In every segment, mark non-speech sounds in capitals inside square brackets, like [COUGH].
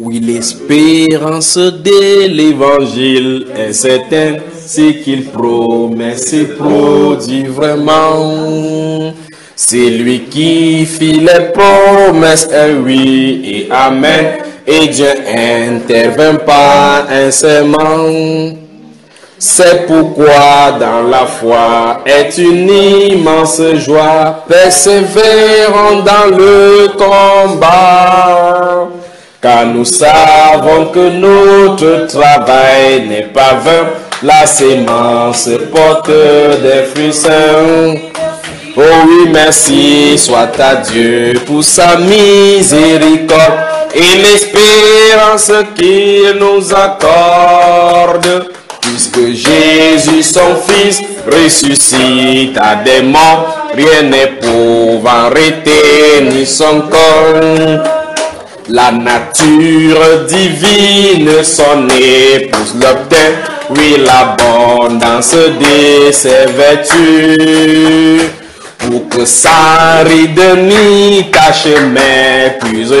Oui, l'espérance de l'évangile est certaine, ce qu'il promet se produit vraiment. C'est lui qui fit les promesses, et oui et amen, et Dieu intervient pas incessamment. C'est pourquoi dans la foi est une immense joie, persévérant dans le combat. Car nous savons que notre travail n'est pas vain, la sémence porte des fruits sains. Oh oui, merci soit à Dieu pour sa miséricorde et l'espérance qu'il nous accorde. Puisque Jésus, son Fils, ressuscite à des morts, rien n'est pouvant arrêter ni son corps. La nature divine, son épouse l'obtient, oui, l'abondance de ses vertus. Pour que sa ni tache, mais plus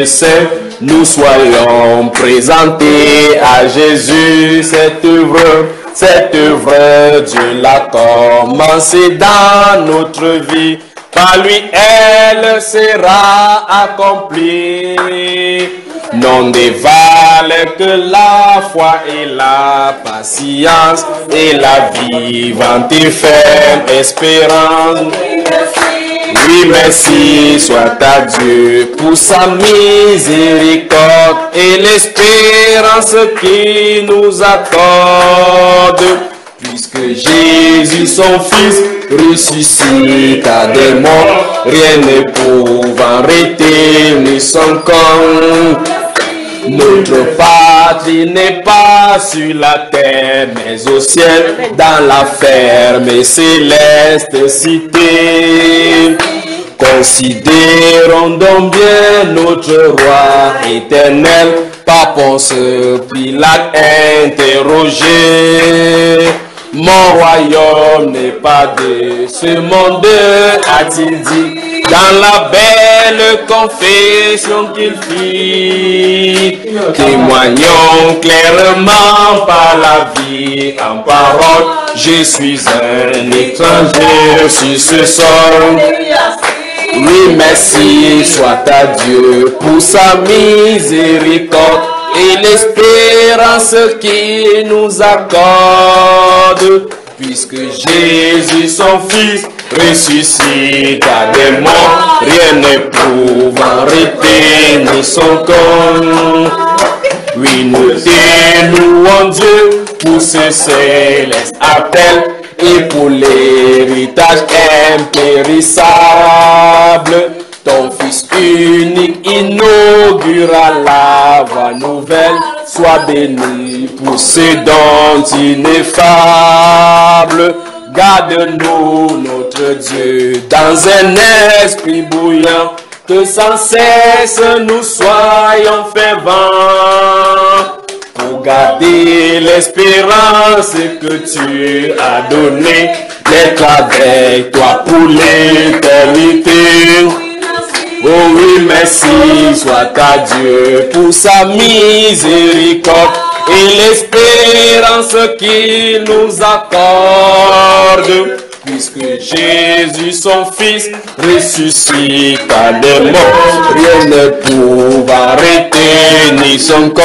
nous soyons présentés à Jésus, cette œuvre, cette œuvre, Dieu l'a commencé dans notre vie. Lui, elle sera accomplie. Non dévale que la foi et la patience et la vivante et ferme espérance. Oui, merci soit à Dieu pour sa miséricorde et l'espérance qu'il nous accorde. Puisque Jésus, son Fils, ressuscite à des morts, rien ne pouvant arrêter ni son corps. Notre patrie n'est pas sur la terre, mais au ciel, dans la ferme et céleste cité. Considérons donc bien notre roi éternel, par Ponce Pilate interrogé. Mon royaume n'est pas de ce monde, a-t-il dit, dans la belle confession qu'il fit. Témoignons clairement par la vie en parole, je suis un étranger sur ce sol. Oui, merci soit à Dieu pour sa miséricorde et l'espérance qu'il nous accorde. Puisque Jésus, son Fils, ressuscite à des morts, rien ne pouvant arrêter ni son corps. Oui, nous louons Dieu pour ce céleste appel et pour l'héritage impérissable. Ton Fils unique inaugura la voie nouvelle. Sois béni pour ce don ineffable. Garde-nous, notre Dieu, dans un esprit bouillant, que sans cesse nous soyons fervents pour garder l'espérance que tu as donnée d'être avec toi pour l'éternité. Oh oui, merci soit à Dieu pour sa miséricorde et l'espérance qu'il nous accorde. Puisque Jésus, son Fils, ressuscite à des morts, rien ne pouvait arrêter ni son corps.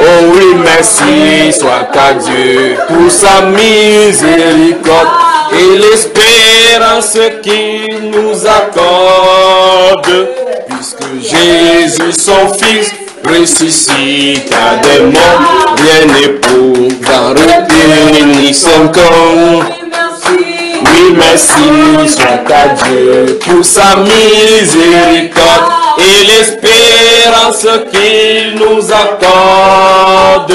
Oh oui, merci soit à Dieu pour sa miséricorde et l'espérance qu'il nous accorde. Puisque Jésus, son Fils, ressuscite à des morts, rien ne pouvait arrêter ni son. Oui, merci soit à Dieu pour sa miséricorde et l'espérance qu'il nous accorde.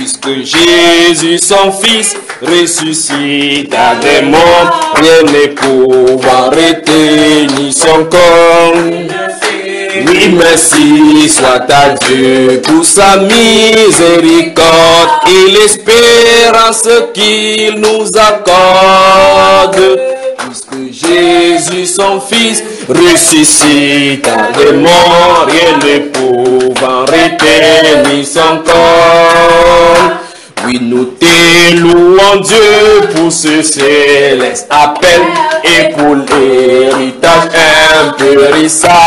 Puisque Jésus, son Fils, ressuscite à des morts, rien ne pouvait arrêter ni son corps. Oui, merci soit à Dieu pour sa miséricorde et l'espérance qu'il nous accorde. Puisque Jésus, son Fils, ressuscite à des morts, rien ne pouvant bénisse encore. Oui, nous t'élouons Dieu pour ce céleste appel et pour l'héritage impérissable.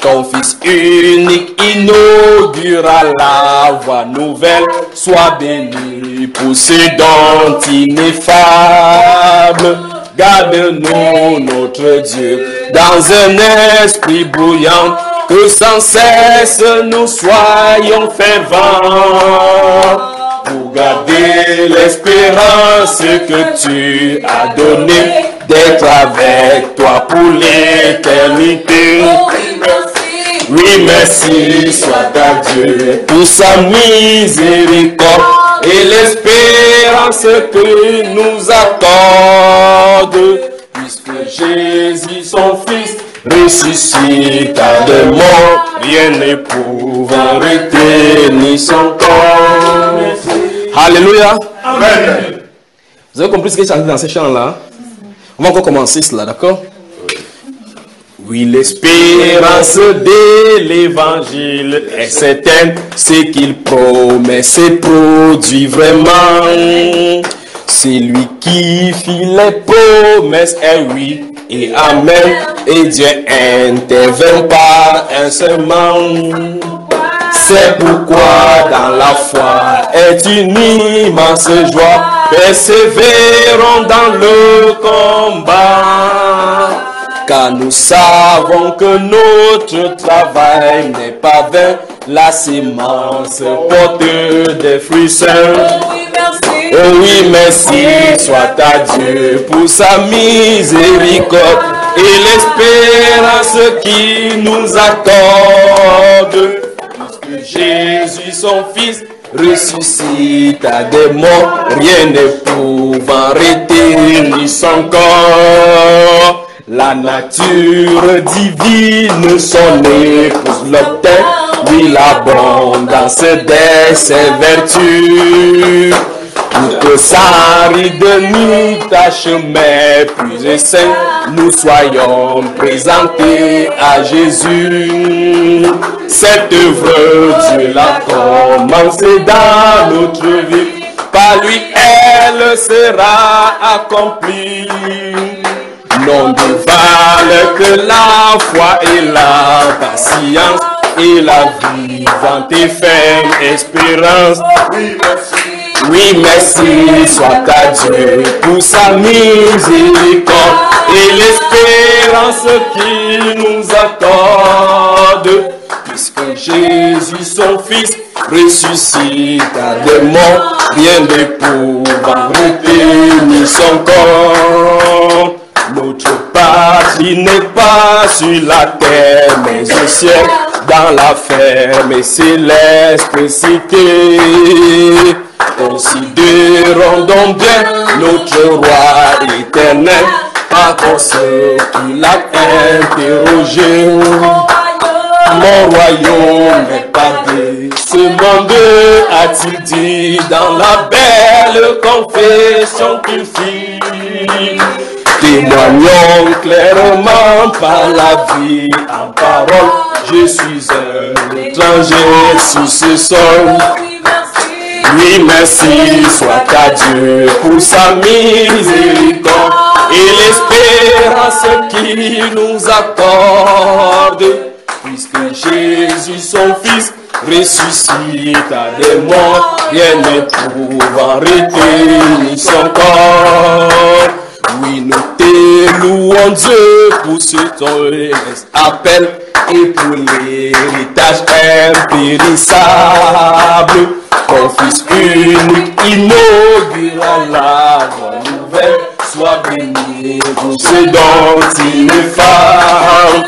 Ton Fils unique inaugura la voie nouvelle. Sois béni pour ce don ineffable. Garde-nous, notre Dieu, dans un esprit bouillant, que sans cesse nous soyons fervents. Pour garder l'espérance que tu as donnée d'être avec toi pour l'éternité. Oui, merci soit à Dieu pour sa miséricorde et l'espérance que nous accorde. Jésus, son Fils, ressuscita de mort, rien ne pouvant arrêter ni son corps. Alléluia. Amen. Vous avez compris ce que j'ai chanté dans ces chants-là? On va encore commencer cela, d'accord? Oui, l'espérance de l'évangile est certaine, ce qu'il promet se produit vraiment. C'est lui qui fit les promesses, et oui, et amen, et Dieu intervient par un serment. C'est pourquoi dans la foi est une immense joie. Persévérons dans le combat. Car nous savons que notre travail n'est pas vain. La sémence porte des fruits sains. Oh oui, merci soit à Dieu pour sa miséricorde et l'espérance qu'il nous accorde. Puisque Jésus, son Fils, ressuscite à des morts, rien ne pouvant arrêter ni son corps. La nature divine, son épouse l'obtint, lui l'abondance de ses vertus. Toute sa ride nous tâche, mais plus saint, nous soyons présentés à Jésus. Cette œuvre, Dieu l'a commencé dans notre vie. Par lui, elle sera accomplie. Non de valeur que la foi et la patience et la vivante et ferme espérance. Oui, merci soit à Dieu pour sa miséricorde et l'espérance qu'il nous accorde. Puisque Jésus, son Fils, ressuscite à des morts, rien ne pouvant retenir son corps. Notre patrie n'est pas sur la terre, mais au ciel, dans la ferme et céleste cité. Considérons donc bien notre roi éternel, par ceux qui l'a interrogé. Mon royaume n'est pas de ce monde, a-t-il dit dans la belle confession qu'il fit. Témoignons clairement par la vie en parole, je suis un étranger sur ce sol. Oui, merci soit à Dieu pour sa miséricorde et l'espérance qu'il nous accorde. Puisque Jésus, son Fils, ressuscite à des morts, rien ne pouvant arrêter son corps. Oui, nous t'élouons Dieu pour ce ton appel et pour l'héritage impérissable. Ton Fils unique inaugura la voie nouvelle. Sois béni pour ce dont il est femme.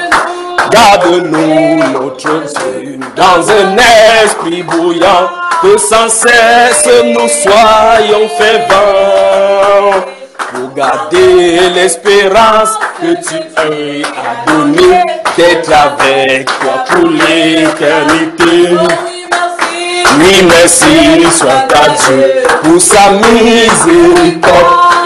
Garde-nous notre Dieu dans un esprit bouillant, que sans cesse nous soyons fervents. Pour garder l'espérance que tu as donnée, d'être avec toi pour l'éternité. Oui, merci soit à Dieu pour sa miséricorde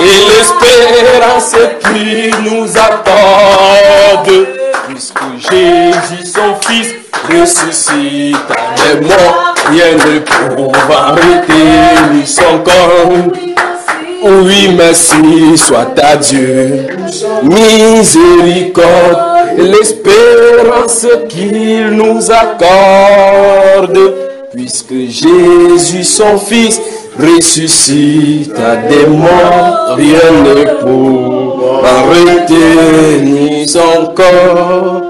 et l'espérance qu'il nous accorde. Puisque Jésus, son Fils, ressuscite des morts, rien ne pourra arrêter son corps. Oui, merci soit à Dieu, miséricorde, l'espérance qu'il nous accorde, puisque Jésus, son Fils, ressuscite à des morts, rien ne pourra arrêter ni son corps.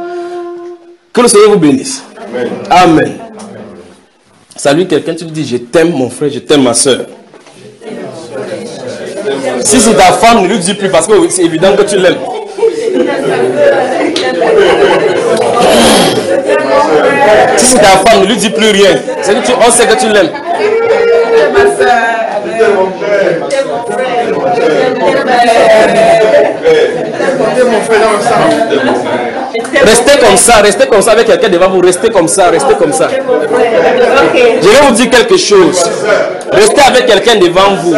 Que le Seigneur vous bénisse. Amen. Salut quelqu'un, tu lui dis, je t'aime mon frère, je t'aime ma soeur. Si c'est ta femme, ne lui dis plus parce que c'est évident que tu l'aimes. Si c'est ta femme, ne lui dis plus rien. C'est que on sait que tu l'aimes. Restez comme ça, restez comme ça avec quelqu'un devant vous, restez comme ça, restez comme ça. Je vais vous dire quelque chose. Restez avec quelqu'un devant vous.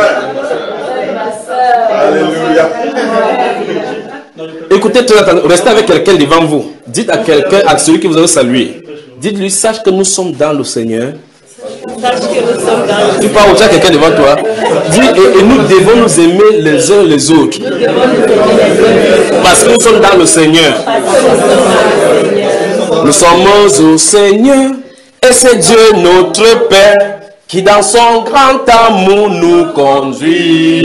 Écoutez, restez avec quelqu'un devant vous. Dites à quelqu'un, à celui que vous avez salué, dites-lui, sache que nous sommes dans le Seigneur. Tu parles au quelqu'un devant toi. Dis, et, et, nous devons nous aimer les uns les autres. Parce que nous sommes dans le Seigneur. Nous sommes au Seigneur. Et c'est Dieu notre Père qui dans son grand amour nous conduit.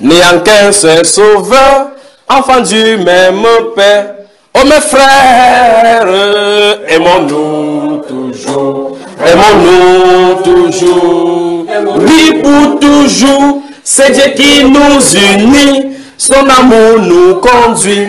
N'ayant qu'un seul sauveur, enfant du même Père. Oh mes frères, aimons-nous toujours. Aimons-nous toujours. Oui, pour toujours. C'est Dieu qui nous unit. Son amour nous conduit.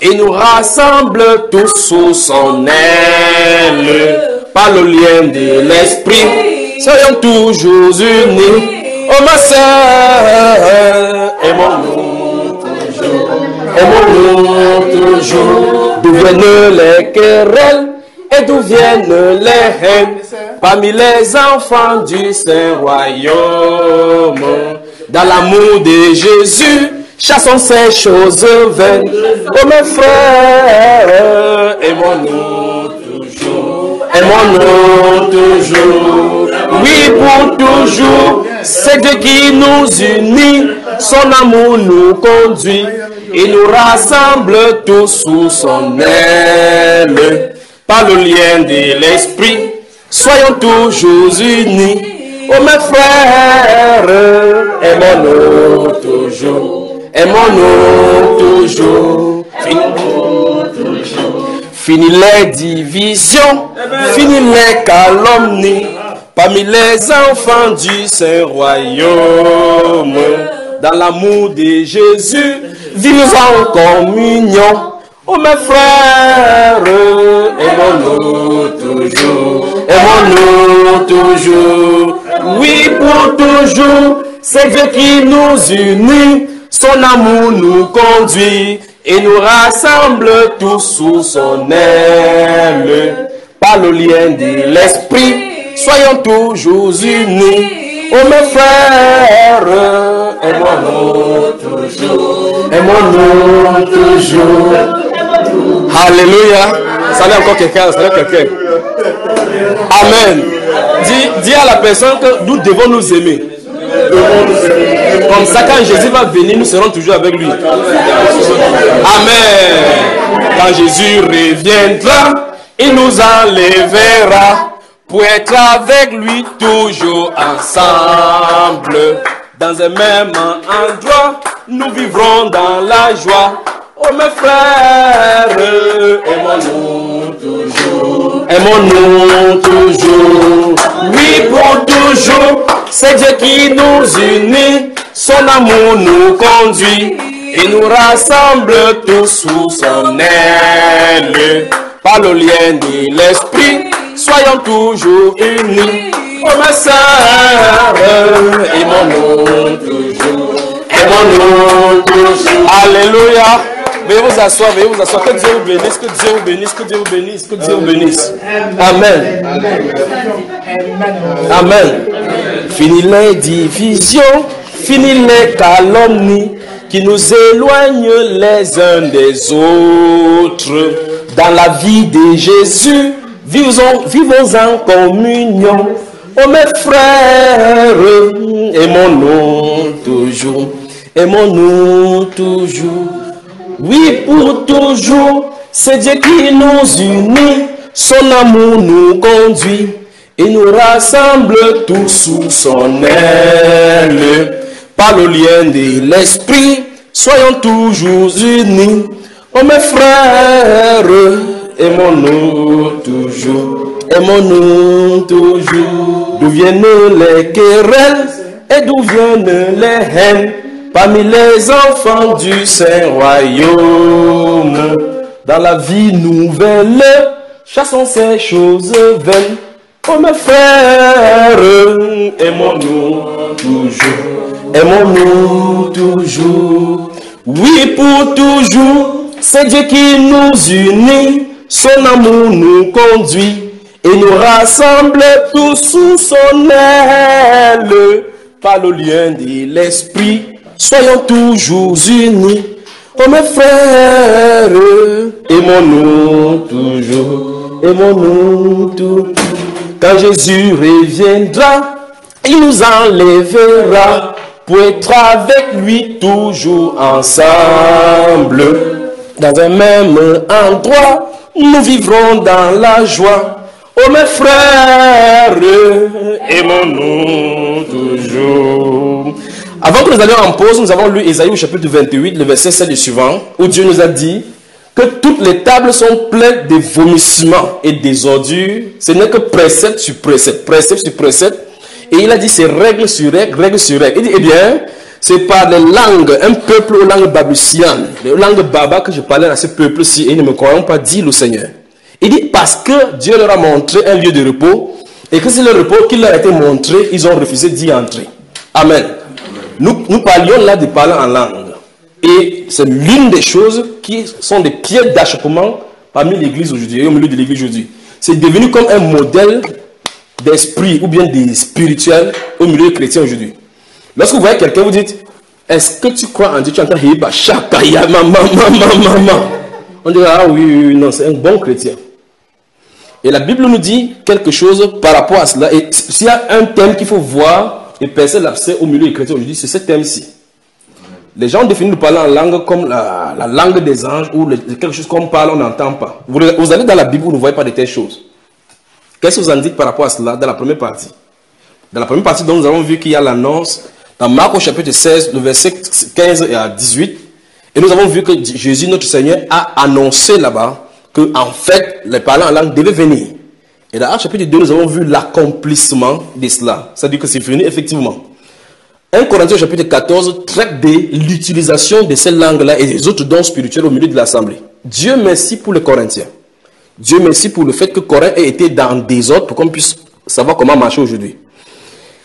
Et nous rassemble tous sous son aile. Par le lien de l'esprit. Soyons toujours unis. Oh ma soeur, aimons-nous toujours. Aimons-nous toujours. D'où viennent les querelles et d'où viennent les haines parmi les enfants du Saint-Royaume. Dans l'amour de Jésus, chassons ces choses vaines. Oh mes frères, aimons-nous toujours. Aimons-nous toujours. Oui, pour toujours. C'est Dieu qui nous unit. Son amour nous conduit. Il nous rassemble tous sous son aile. Par le lien de l'esprit, soyons toujours unis. Oh mes frères, aimons-nous toujours. Aimons-nous toujours. Fini les divisions, fini les calomnies. Parmi les enfants du Saint-Royaume, dans l'amour de Jésus, vivons en communion. Oh mes frères, aimons-nous toujours, aimons-nous toujours, oui pour toujours, c'est Dieu qui nous unit, son amour nous conduit et nous rassemble tous sous son aile, par le lien de l'esprit, soyons toujours unis. Oh mes frères, aimons-nous toujours, aimons-nous toujours. Alléluia. Salut encore quelqu'un, salut quelqu'un. Amen. Dis, dis à la personne que nous devons nous aimer. Comme ça, quand Jésus va venir, nous serons toujours avec lui. Amen. Quand Jésus reviendra, il nous enlèvera pour être avec lui toujours ensemble. Dans un même endroit, nous vivrons dans la joie. Oh mes frères, aimons-nous toujours, aimons-nous toujours, oui pour toujours, c'est Dieu qui nous unit, son amour nous conduit, et nous rassemble tous sous son aile, par le lien de l'esprit, soyons toujours unis, oh mes sœurs, aimons-nous toujours, aimons-nous toujours, alléluia. Veuillez vous asseoir, veuillez vous asseoir. Que Dieu vous bénisse, que Dieu vous bénisse, que Dieu vous bénisse, que Dieu vous bénisse. Amen. Amen. Fini les divisions, fini les calomnies qui nous éloignent les uns des autres. Dans la vie de Jésus, Vivons, vivons en communion. Oh mes frères, aimons-nous toujours. Aimons-nous toujours. Oui, pour toujours. C'est Dieu qui nous unit. Son amour nous conduit. Et nous rassemble tous sous son aile. Par le lien de l'esprit, soyons toujours unis. Oh mes frères, aimons-nous toujours, aimons-nous toujours. D'où viennent les querelles et d'où viennent les haines? Parmi les enfants du Saint-Royaume. Dans la vie nouvelle, chassons ces choses vaines. Oh mes frères, aimons-nous toujours, aimons-nous toujours. Oui, pour toujours, c'est Dieu qui nous unit, son amour nous conduit et nous rassemble tous sous son aile. Par le lien de l'esprit, soyons toujours unis. Oh mes frères, aimons-nous toujours, aimons-nous toujours. Quand Jésus reviendra, il nous enlèvera pour être avec lui toujours ensemble. Dans un même endroit, nous vivrons dans la joie. Oh mes frères, aimons-nous toujours. Avant que nous allions en pause, nous avons lu Ésaïe au chapitre 28, le verset 7 et suivant, où Dieu nous a dit que toutes les tables sont pleines de vomissements et des ordures. Ce n'est que précepte sur précepte, précepte sur précepte. Et il a dit c'est règle sur règle, règle sur règle. Il dit, eh bien, c'est par les langues, un peuple aux langues babusiennes, les langues baba que je parlais à ce peuple-ci, et ils ne me croyons pas, dit le Seigneur. Il dit parce que Dieu leur a montré un lieu de repos, et que c'est le repos qui leur a été montré, ils ont refusé d'y entrer. Amen. Nous, parlions là de parler en langue. Et c'est l'une des choses qui sont des pierres d'achoppement parmi l'église aujourd'hui, et au milieu de l'église aujourd'hui. C'est devenu comme un modèle d'esprit ou bien des spirituels au milieu chrétien aujourd'hui. Lorsque vous voyez quelqu'un, vous dites, est-ce que tu crois en Dieu? Tu entends Hiba, Shakaya, maman, maman, maman. On dit, ah oui, oui, non, c'est un bon chrétien. Et la Bible nous dit quelque chose par rapport à cela. Et s'il y a un thème qu'il faut voir et percer l'abcès au milieu des chrétiens aujourd'hui, c'est ce thème-ci. Les gens définissent le parler en langue comme la, la langue des anges ou quelque chose qu'on parle, on n'entend pas. Vous, allez dans la Bible, vous ne voyez pas de telles choses. Qu'est-ce que vous en dites par rapport à cela dans la première partie? Dans la première partie, donc, nous avons vu qu'il y a l'annonce dans Marc au chapitre 16, le verset 15 et à 18. Et nous avons vu que Jésus, notre Seigneur, a annoncé là-bas que, en fait, les parlants en langue devaient venir. Et dans Actes chapitre 2, nous avons vu l'accomplissement de cela. C'est-à-dire que c'est venu effectivement. 1 Corinthiens chapitre 14 traite de l'utilisation de ces langues-là et des autres dons spirituels au milieu de l'assemblée. Dieu merci pour les Corinthiens. Dieu merci pour le fait que Corinthe ait été dans le désordre pour qu'on puisse savoir comment marcher aujourd'hui.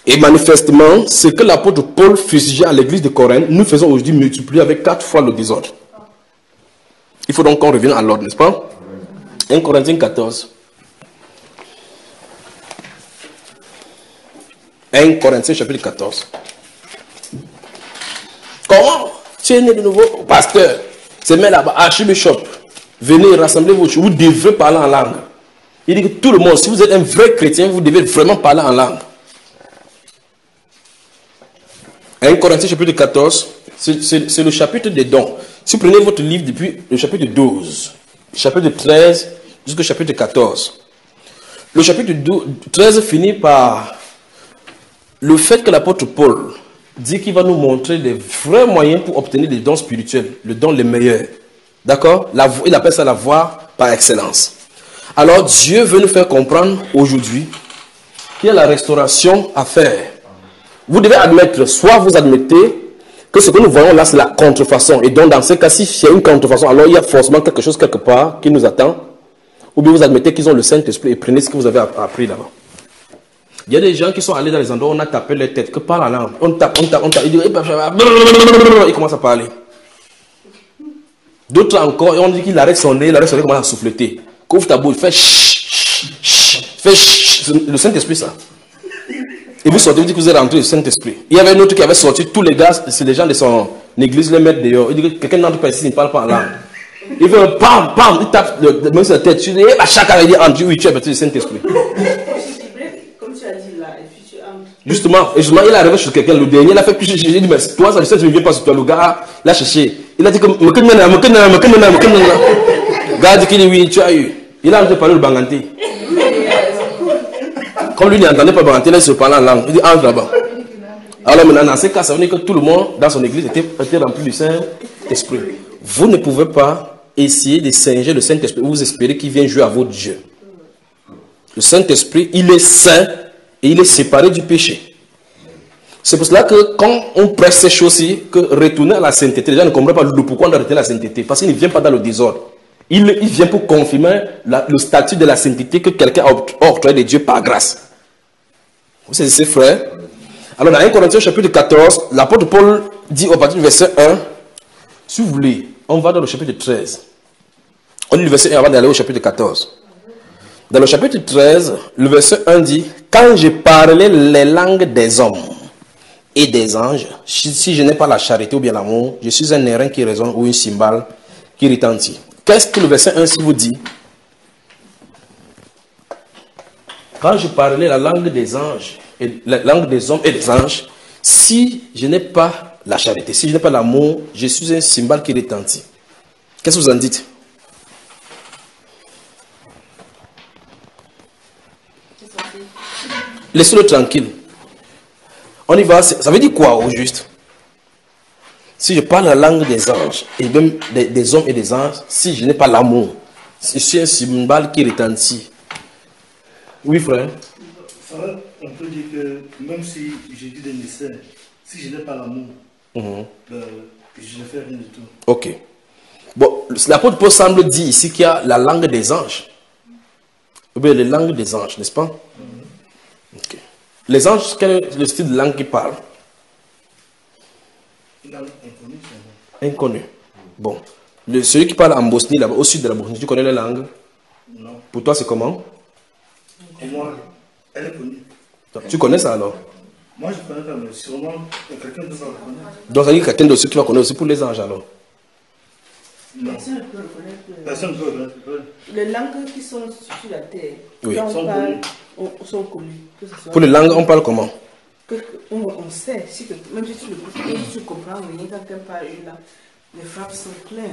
Et manifestement, ce que l'apôtre Paul fusigeait à l'église de Corinthe, nous faisons aujourd'hui multiplier avec quatre fois le désordre. Il faut donc qu'on revienne à l'ordre, n'est-ce pas? 1 Corinthiens 14. 1 Corinthiens chapitre 14. Comment Tu es né de nouveau Pasteur, c'est même là-bas, archibishop. Venez rassembler vos choses. Vous devrez parler en langue. Il dit que tout le monde, si vous êtes un vrai chrétien, vous devez vraiment parler en langue. 1 Corinthiens chapitre 14, c'est- c'est c'est le chapitre des dons. Si vous prenez votre livre depuis le chapitre 12, chapitre 13 jusqu'au chapitre 14, le chapitre 12 13 finit par le fait que l'apôtre Paul dit qu'il va nous montrer les vrais moyens pour obtenir des dons spirituels, le don les meilleurs. D'accord? Il appelle ça la voie par excellence. Alors Dieu veut nous faire comprendre aujourd'hui qu'il y a la restauration à faire. Vous devez admettre, soit vous admettez que ce que nous voyons là, c'est la contrefaçon. Et donc, dans ce cas, si il y a une contrefaçon, alors il y a forcément quelque chose quelque part qui nous attend. Ou bien vous admettez qu'ils ont le Saint-Esprit et prenez ce que vous avez app- appris là-bas. Il y a des gens qui sont allés dans les endroits où on a tapé leur tête, que par la langue. On tape, on tape, on tape. Ils disent, eh, ils commencent à parler. D'autres encore, on dit qu'il arrête son nez, il arrête son nez, commence à souffleter. Couvre ta bouche, fais chut, chut, fais chut. Le Saint-Esprit, ça. Et vous sortez, vous dites que vous êtes rentré du Saint-Esprit. Il y avait un autre qui avait sorti tous les gars, c'est les gens de son église, les mettre dehors. Il dit que quelqu'un n'entre pas ici, il ne parle pas en langue. Il fait un pam, pam, il tape le, le sur la tête. Dis, eh, bah, chacun il dit, oui, tu es baptisé du Saint-Esprit. Comme tu as dit là. Justement, et justement, il est arrivé chez quelqu'un, le dernier, il a fait plus. J'ai dit, mais toi, ça, le Saint-Esprit ne vient pas sur toi. Le gars l'a cherché. Il a dit, que, me connais, me connais, me connais, me connais. Le gars a dit qu'il dit, oui, tu as eu. Il a arrêté de parler le banganté. Comme lui, n'entendait pas banganté, il se parlait en langue. Il dit, entre là-bas. Alors maintenant, dans ces cas, ça veut dire que tout le monde dans son église était, rempli du Saint-Esprit. Vous ne pouvez pas essayer de singer le Saint-Esprit. Vous espérez qu'il vienne jouer à votre Dieu. Le Saint-Esprit, il est saint et il est séparé du péché. C'est pour cela que quand on presse ces choses-ci, que retourner à la sainteté, les gens ne comprennent pas pourquoi on doit arrêter la sainteté. Parce qu'il ne vient pas dans le désordre. Il, vient pour confirmer le statut de la sainteté que quelqu'un a oct- octroyé de Dieu par grâce. Vous saisissez, frère Alors, dans 1 Corinthiens chapitre 14, l'apôtre Paul dit au partir du verset 1, si vous voulez, on va dans le chapitre 13. On lit le verset 1 avant d'aller au chapitre 14. Dans le chapitre 13, le verset 1 dit, Quand j'ai parlé les langues des hommes et des anges, si je n'ai pas la charité ou bien l'amour, je suis un airain qui résonne ou une cymbale qui retentit. Qu'est-ce que le verset 1 si vous dit? Quand je parlais la langue des anges, la langue des hommes et des anges, si je n'ai pas la charité, si je n'ai pas l'amour, je suis un cymbale qui retentit. Qu'est-ce que vous en dites? Laissez-le tranquille. On y va. Ça veut dire quoi au juste? Si je parle la langue des anges, et même des, des hommes et des anges, si je n'ai pas l'amour, je suis un cymbale qui retentit. Oui, frère. Ça va, on peut dire que même si j'ai dit des mystères, si je n'ai pas l'amour, Mhm. ben, je ne fais rien du tout. Ok. Bon, l'apôtre Paul semble dire ici qu'il y a la langue des anges. Ou bien les langues des anges, n'est-ce pas? Ok. Les anges, quel est le style de langue qu'ils parlent Une langue inconnue, c'est Inconnu. Bon. Le, celui qui parle en Bosnie, là-bas, au sud de la Bosnie, tu connais la langue? Non. Pour toi, c'est comment? Pour moi, elle est connue? Tu connais ça alors? Moi, je connais pas, mais sûrement quelqu'un d'autre va le connaître. Donc, ça veut dire que quelqu'un de ceux qui va connaître aussi pour les anges alors? Non. Personne ne peut reconnaître Personne ne peut le connaître. ouais. les langues qui sont sur la terre. Oui. Quand on Sont parle, connues. on, sont connues. Pour les langues, on parle comment? Que- on, on sait, si que, même si tu ne même si tu comprends rien, quand quelqu'un parle une langue, les phrases sont claires.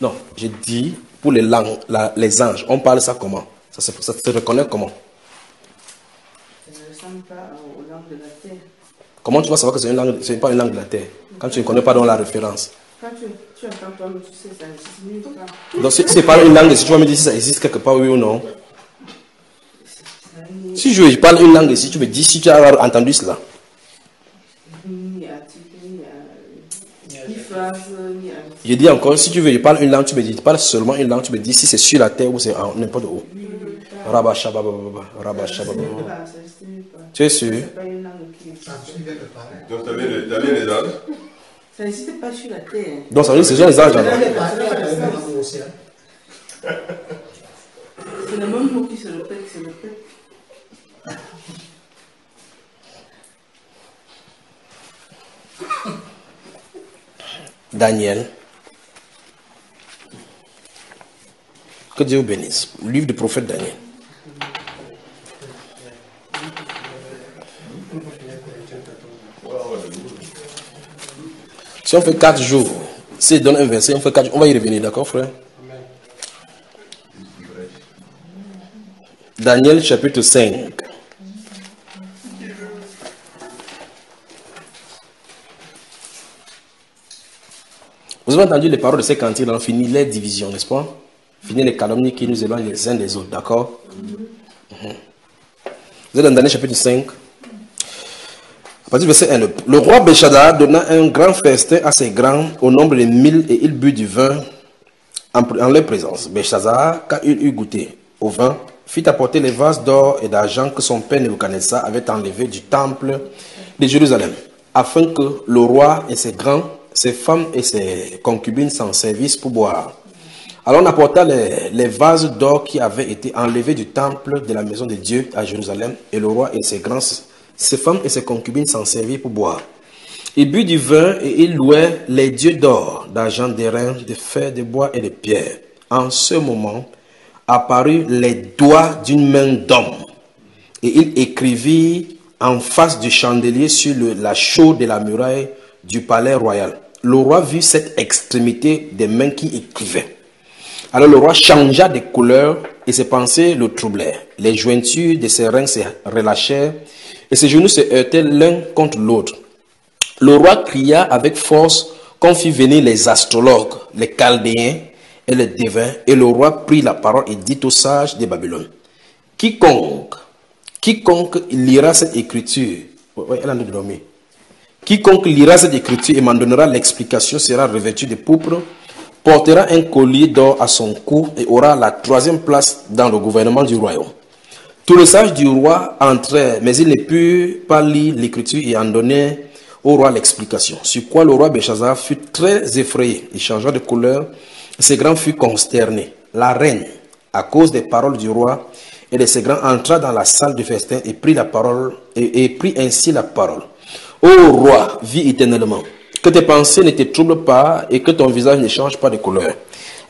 Non, j'ai dit pour les langues, la- les anges, on parle ça comment? Ça se, ça se reconnaît comment? Ressemble pas aux langues de la terre. Comment tu vas savoir que c'est une langue, c'est pas une langue de la terre quand tu ne connais pas dans la référence? Quand tu, tu entends toi-même, tu sais, ça existe fois. Donc, si si c'est pas une langue, si tu vas me dire si ça existe quelque part, oui ou non? N'est Si je parle une langue ici, tu me dis si tu as entendu cela. euh. Je dis encore, si tu veux, je parle une langue, tu me dis, pas seulement une langue, tu me dis si c'est sur la terre ou c'est en n'importe où. Ça existe nulle part. Tu es sûr? C'est. Donc, tu as les, âges Ça n'existe pas sur la terre. Donc ça veut dire que ce sont les anges alors. C'est le même mot qui se répète, qui se répète. Daniel. Que Dieu vous bénisse. Livre du prophète Daniel. On fait 4 jours, si donne un verset, on fait 4 jours, on va y revenir, d'accord frère? Daniel chapitre 5. Vous avez entendu les paroles de ces cantiques, on finit les divisions, n'est-ce pas? Fini les calomnies qui nous éloignent les uns des autres, d'accord? Mhm. Vous êtes dans Daniel chapitre 5. À partir du verset 1, le, roi Béchadar donna un grand festin à ses grands au nombre de mille et il but du vin en, en leur présence. Béchazar, quand il eut goûté au vin, fit apporter les vases d'or et d'argent que son père Nebuchadnezzar avait enlevés du temple de Jérusalem, afin que le roi et ses grands, ses femmes et ses concubines s'en servissent pour boire. Alors on apporta les, les vases d'or qui avaient été enlevés du temple de la maison de Dieu à Jérusalem, et le roi et ses grands, ses femmes et ses concubines s'en servirent pour boire. Il but du vin et il louait les dieux d'or, d'argent, d'airain, de fer, de bois et de pierre. En ce moment apparurent les doigts d'une main d'homme et il écrivit en face du chandelier sur le- la chaude de la muraille du palais royal. Le roi vit cette extrémité des mains qui écrivaient. Alors le roi changea de couleur et ses pensées le troublèrent. Les jointures de ses reins se relâchèrent et ses genoux se heurtaient l'un contre l'autre. Le roi cria avec force qu'on fit venir les astrologues, les chaldéens et les devins. Et le roi prit la parole et dit aux sages de Babylone, quiconque, quiconque lira cette écriture, ouais, elle a. Quiconque lira cette écriture et m'en donnera l'explication sera revêtu de pourpre, portera un collier d'or à son cou et aura la troisième place dans le gouvernement du royaume. Tous les sages du roi entrèrent, mais ils ne purent pas lire l'écriture et en donner au roi l'explication. Sur quoi le roi Belshazzar fut très effrayé. Il changea de couleur ses grands furent consternés. La reine, à cause des paroles du roi et de ses grands, entra dans la salle du festin et prit la parole et, et prit ainsi la parole. Ô roi, vis éternellement, que tes pensées ne te troublent pas et que ton visage ne change pas de couleur.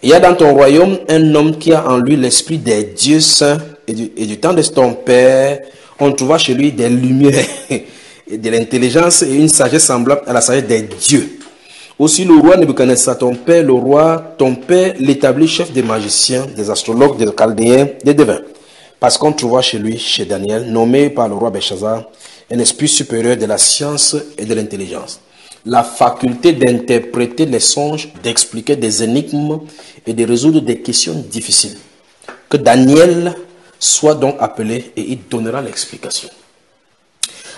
Il y a dans ton royaume un homme qui a en lui l'esprit des dieux saints et du, temps de ton père, on trouva chez lui des lumières [LAUGHS] et de l'intelligence et une sagesse semblable à la sagesse des dieux. Aussi le roi Nebuchadnezzar, ton père, le roi, ton père, l'établit chef des magiciens, des astrologues, des chaldéens, des devins. Parce qu'on trouva chez lui, chez Daniel, nommé par le roi Belshazzar, un esprit supérieur de la science et de l'intelligence. La faculté d'interpréter les songes, d'expliquer des énigmes et de résoudre des questions difficiles. Que Daniel soit donc appelé et il donnera l'explication.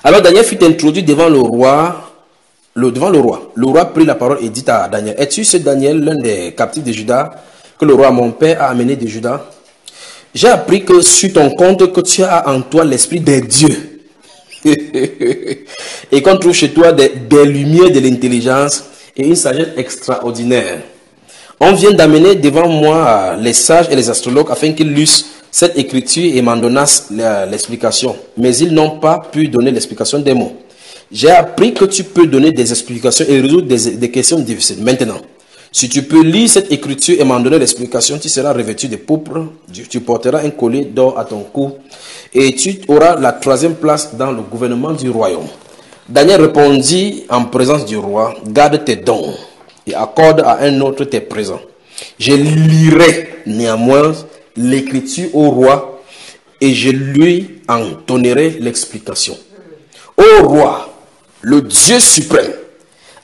Alors Daniel fut introduit devant le roi, le, devant roi prit la parole et dit à Daniel, es-tu ce Daniel, l'un des captifs de Juda, que le roi mon père a amené de Juda? J'ai appris que sur ton compte que tu as en toi l'esprit des dieux. [LAUGHS] et qu'on trouve chez toi des, des lumières de l'intelligence et une sagesse extraordinaire. On vient d'amener devant moi les sages et les astrologues afin qu'ils lussent cette écriture et m'en la- l'explication. Mais ils n'ont pas pu donner l'explication des mots. J'ai appris que tu peux donner des explications et résoudre des, des questions difficiles. Maintenant, si tu peux lire cette écriture et m'en donner l'explication, tu seras revêtu de pourpre, tu, tu porteras un collier d'or à ton cou et tu auras la troisième place dans le gouvernement du royaume. Daniel répondit en présence du roi, garde tes dons et accorde à un autre tes présents. Je lirai néanmoins l'écriture au roi et je lui en donnerai l'explication. Ô roi, le Dieu suprême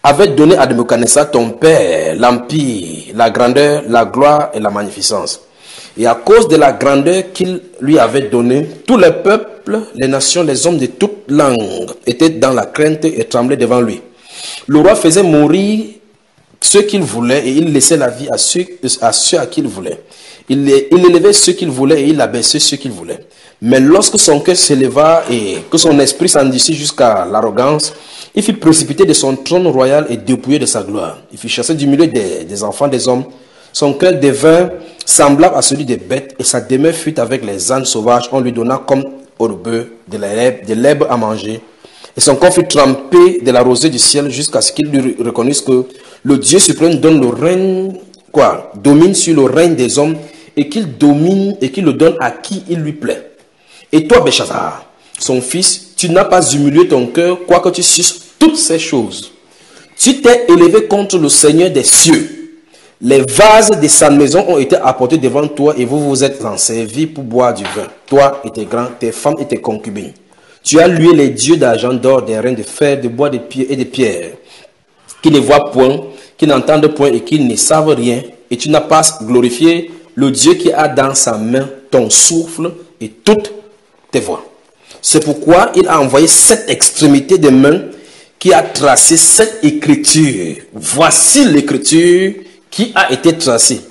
avait donné à Nebuchadnezzar ton père l'empire, la grandeur, la gloire et la magnificence. Et à cause de la grandeur qu'il lui avait donnée, tous les peuples, les nations, les hommes de toute langue étaient dans la crainte et tremblaient devant lui. Le roi faisait mourir ceux qu'il voulait et il laissait la vie à ceux à, ceux à qui il voulait. Il, élevait ceux qu'il voulait et il abaissait ceux qu'il voulait. Mais lorsque son cœur s'éleva et que son esprit s'endurcit jusqu'à l'arrogance, il fut précipité de son trône royal et dépouillé de sa gloire. Il fut chassé du milieu des, enfants des hommes. Son cœur devint semblable à celui des bêtes et sa demeure fut avec les ânes sauvages. On lui donna comme au bœuf de l'herbe de l'herbe à manger. Et son corps fut trempé de la rosée du ciel jusqu'à ce qu'il lui reconnaisse que le Dieu suprême donne le règne, quoi, domine sur le règne des hommes et qu'il domine et qu'il le donne à qui il lui plaît. Et toi, Béchazar, son fils, tu n'as pas humilié ton cœur, quoique tu suces toutes ces choses. Tu t'es élevé contre le Seigneur des cieux. Les vases de sa maison ont été apportés devant toi et vous vous êtes en servi pour boire du vin. Toi et tes grands, tes femmes et tes concubines. Tu as loué les dieux d'argent, d'or, des reins de fer, de bois, de pierre et de pierre, qui ne voient point, qui n'entendent point et qui ne savent rien. Et tu n'as pas glorifié le Dieu qui a dans sa main ton souffle et toutes tes voix. C'est pourquoi il a envoyé cette extrémité des mains qui a tracé cette écriture. Voici l'écriture qui a été tracée.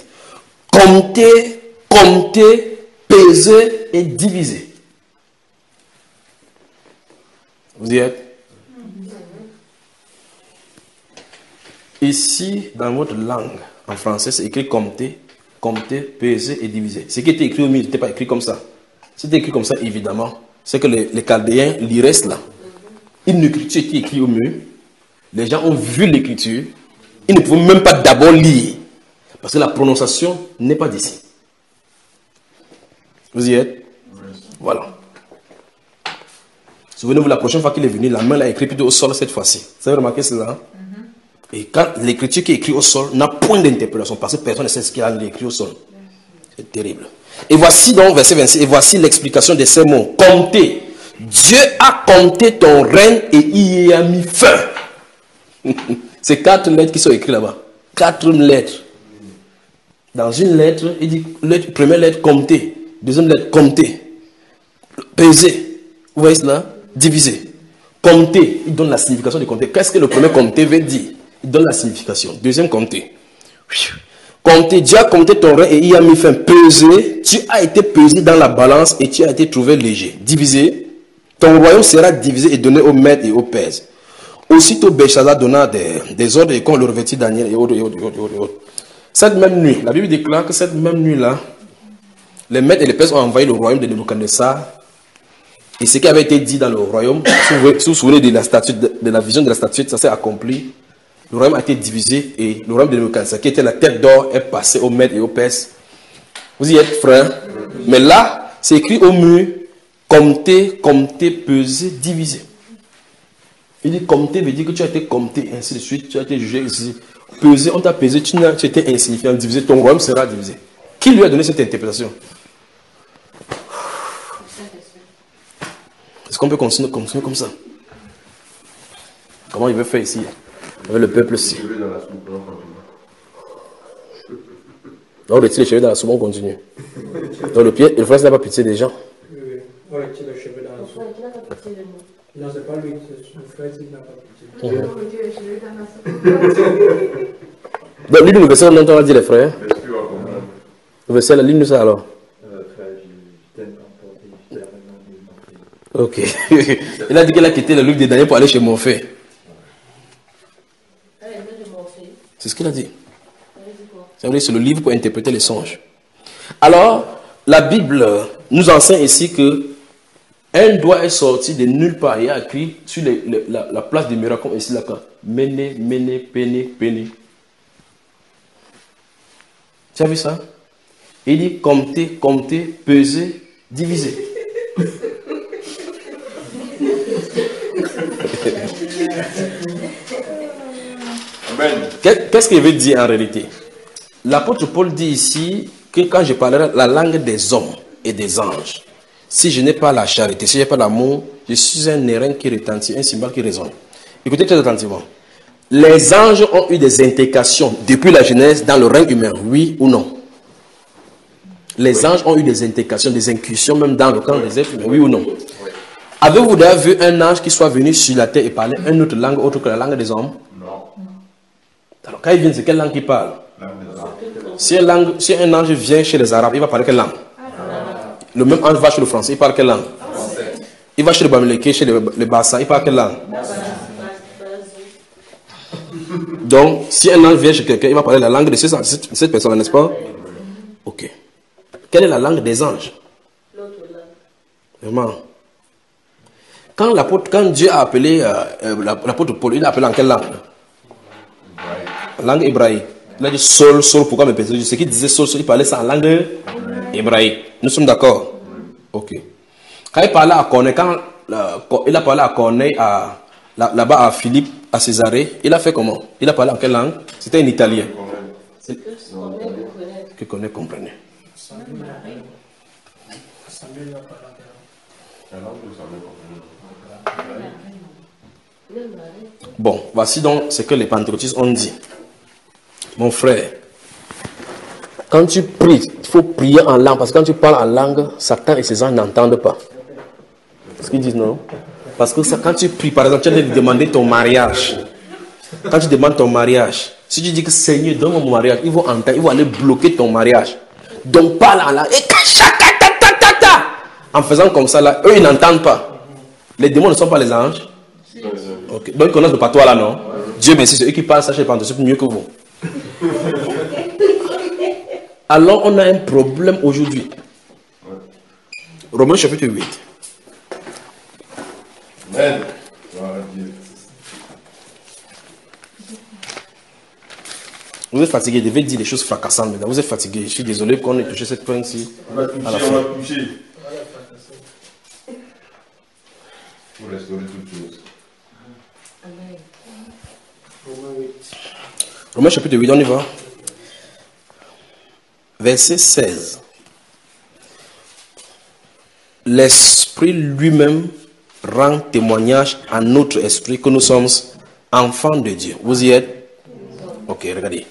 Comptez, comptez, peser et diviser. Vous y êtes? Ici, dans votre langue, en français, c'est écrit compter, compter, peser et diviser. Ce qui était écrit au milieu n'était pas écrit comme ça. C'était écrit comme ça, évidemment. C'est que les, les Chaldéens liraient cela. Une écriture qui est écrite au mur, Les gens ont vu l'écriture, ils ne pouvaient même pas d'abord lire, parce que la prononciation n'est pas d'ici. Vous y êtes? Voilà. Souvenez-vous, la prochaine fois qu'il est venu, la main l'a écrit plutôt au sol cette fois-ci. Vous avez remarqué cela Et quand l'écriture qui est écrite au sol n'a point d'interprétation, parce que personne ne sait ce qu'il a écrit au sol. C'est terrible. Et voici donc, verset 26, et voici l'explication de ces mots. Comptez. Dieu a compté ton règne et il y a mis fin. [LAUGHS] C'est quatre lettres qui sont écrites là-bas. Quatre lettres. Dans une lettre, il dit, première lettre, compter. Deuxième lettre, compter. Peser. Vous voyez cela? Diviser. Compter. Il donne la signification de compter. Qu'est-ce que le premier compter veut dire? Il donne la signification. Deuxième compter. Compter. Dieu a compté ton règne et il a mis fin. Peser. Tu as été pesé dans la balance et tu as été trouvé léger. Diviser. Ton royaume sera divisé et donné aux maîtres et aux pères. Aussitôt Belshazzar donna des, ordres et qu'on le revêtit Daniel et autres, et et. Cette même nuit, la Bible déclare que cette même nuit-là, les maîtres et les pères ont envahi le royaume de Nebuchadnezzar. Et ce qui avait été dit dans le royaume, si vous vous de la, statue, de la vision de la statue, ça s'est accompli. Le royaume a été divisé et le royaume de Nebuchadnezzar, qui était la tête d'or, est passé aux maîtres et aux pères. Vous y êtes, frère Mais là, c'est écrit au mur, compter, compter, peser, diviser. Il dit compter veut dire que tu as été compté, ainsi de suite, tu as été jugé ici. Peser, on t'a pesé, tu, tu étais insignifiant, divisé, ton royaume sera divisé. Qui lui a donné cette interprétation? Est-ce qu'on peut continuer comme ça? Comment il veut faire ici? Avec le peuple soupe, on continue. On retire les cheveux dans la soupe, on continue. Donc le, pied, le frère n'a pas pitié des gens. Oui, oui. On retire le cheveu dans la soupe. Non, c'est pas lui, c'est son frère qui n'a pas pitié. [LAUGHS] Donc l'une du verset on a dit les frères. Le verset, la ligne de ça alors. Euh. Ok. [LAUGHS] il a dit qu'il a quitté le livre de Daniel pour aller chez mon frère. C'est ce qu'il a dit. C'est le livre pour interpréter les songes. Alors, la Bible nous enseigne ici que un doigt est sorti de nulle part et a écrit sur la, la place des miracles comme ici là Mene, mene, pene, pene. Tu as vu ça? Il dit compter, compter, peser, diviser. [LAUGHS] Qu'est-ce qu'il veut dire en réalité? L'apôtre Paul dit ici que quand je parlerai la langue des hommes et des anges, si je n'ai pas la charité, si je n'ai pas l'amour, je suis un airain qui retentit, un cymbale qui résonne. Écoutez très attentivement. Les anges ont eu des indications depuis la Genèse dans le règne humain, oui ou non? Les anges ont eu des indications, des incursions même dans le camp des êtres humains, oui ou non? Avez-vous déjà vu un ange qui soit venu sur la terre et parler une autre langue autre que la langue des hommes? Alors, quand il vient, c'est quelle langue il parle si un, si un ange vient chez les Arabes, il va parler quelle langue? Le même ange va chez le Français, il parle quelle langue? Il va chez le Bamileke, chez le, le Bassa, il parle quelle langue? Donc, si un ange vient chez quelqu'un, il va parler la langue de cette, cette- personne, n'est-ce pas? Ok. Quelle est la langue des anges? Vraiment. Quand, quand Dieu a appelé euh, euh, la- l'apôtre Paul, il a appelé en quelle langue? Langue hébraïque. Il a dit Sol, Sol, pourquoi me persécutes Ce qu'il disait Sol, Sol, il parlait ça en langue hébraïque. Nous sommes d'accord Ok. Quand il parlait à Corneille, quand il a parlé à Corneille, à, là- là-bas à Philippe, à Césarée, il a fait comment? Il a parlé en quelle langue? C'était en italien. Que Corneille comprenait. Bon, voici donc ce que les pentecôtistes ont dit. Mon frère, quand tu pries, il faut prier en langue, parce que quand tu parles en langue, Satan et ses anges n'entendent pas. C'est ce qu'ils disent, non? Parce que ça, quand tu pries, par exemple, tu viens de demander ton mariage. Quand tu demandes ton mariage, si tu dis que Seigneur, donne-moi mon mariage, ils vont entendre, ils vont aller bloquer ton mariage. Donc parle en langue. Et. En faisant comme ça, là, eux, ils n'entendent pas. Les démons ne sont pas les anges. Ok. Donc ils connaissent le patois là, non? Dieu merci, c'est eux qui parlent ça les pentecôtistes mieux que vous. [LAUGHS] Alors on a un problème aujourd'hui. Romains chapitre 8. Amen. Vous êtes fatigué, je devez dire des choses fracassantes maintenant. Vous êtes fatigué. Je suis désolé qu'on ait touché cette point-ci. On va À la toucher, fin. on va toucher. Pour restaurer toutes choses. Romains 8. Romains chapitre 8, on y va. Verset 16. L'Esprit lui-même rend témoignage à notre esprit que nous sommes enfants de Dieu. Vous y êtes? Ok, regardez.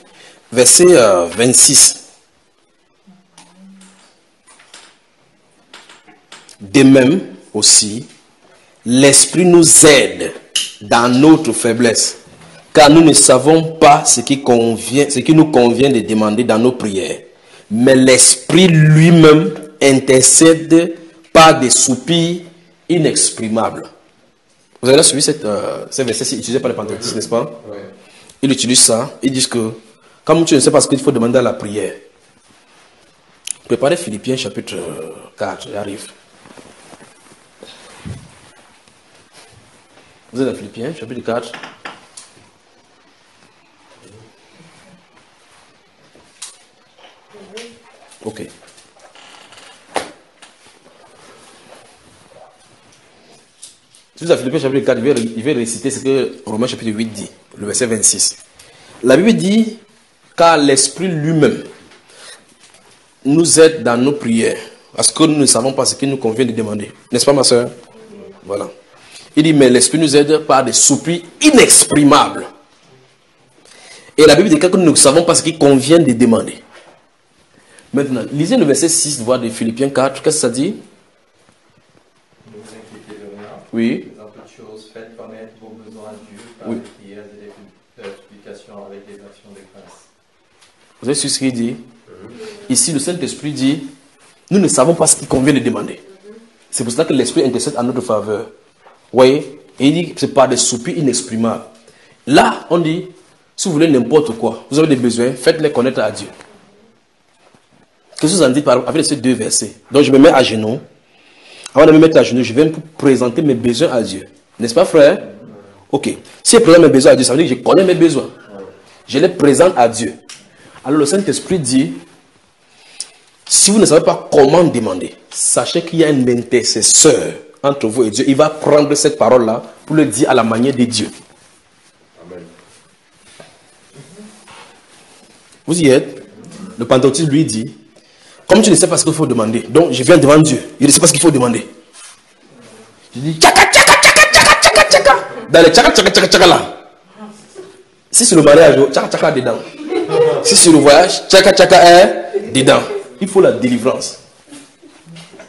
Verset euh, 26. De même aussi, l'Esprit nous aide dans notre faiblesse, car nous ne savons pas ce qui, convient, ce qui nous convient de demander dans nos prières. Mais l'Esprit lui-même intercède par des soupirs inexprimables. Vous avez là suivi cette, euh, ce verset utilisé par les pentecôtistes, n'est-ce pas? Ouais. Ils utilisent ça. Ils disent que, comme tu ne sais pas ce qu'il faut demander à la prière, préparez Philippiens chapitre euh, 4, j'arrive. Vous êtes dans Philippiens chapitre 4. Ok. Si vous avez Philippiens chapitre 4, il va, il va réciter ce que Romains chapitre 8 dit, le verset 26. La Bible dit, car l'Esprit lui-même nous aide dans nos prières, parce que nous ne savons pas ce qu'il nous convient de demander. N'est-ce pas, ma soeur? Voilà. Il dit, mais l'Esprit nous aide par des soupirs inexprimables. Et la Bible dit que nous ne savons pas ce qu'il convient de demander. Maintenant, lisez le verset 6 voire de Philippiens 4. Qu'est-ce que ça dit? Ne vous inquiétez de rien. Oui. Mais en toutes choses, faites connaître vos besoins à Dieu par Oui. des prières et des supplications avec des actions de grâce. Vous avez su ce qu'il dit? Ici, le Saint-Esprit dit, nous ne savons pas ce qu'il convient de demander. C'est pour cela que l'Esprit intercède en notre faveur. Vous voyez? Et il dit que c'est par des soupirs inexprimables. Là, on dit, si vous voulez n'importe quoi, vous avez des besoins, faites-les connaître à Dieu. Qu'est-ce que vous en dites par avec ces deux versets Donc je me mets à genoux. Avant de me mettre à genoux, je viens pour présenter mes besoins à Dieu. N'est-ce pas, frère? Ok. Si je présente mes besoins à Dieu, ça veut dire que je connais mes besoins. Je les présente à Dieu. Alors le Saint-Esprit dit, si vous ne savez pas comment demander, sachez qu'il y a un intercesseur entre vous et Dieu. Il va prendre cette parole-là pour le dire à la manière de Dieu. Amen. Vous y êtes? Le pentecôtiste lui dit, comme tu ne sais pas ce qu'il faut demander, donc je viens devant Dieu. Il ne sait pas ce qu'il faut demander. Je dis, tchaka, tchaka, tchaka, tchaka, tchaka, tchaka. Dans les tchaka, tchaka, tchaka, tchaka là. Si c'est le mariage, oh, tchaka, tchaka dedans. Si c'est le voyage, tchaka, tchaka est dedans. Il faut la délivrance.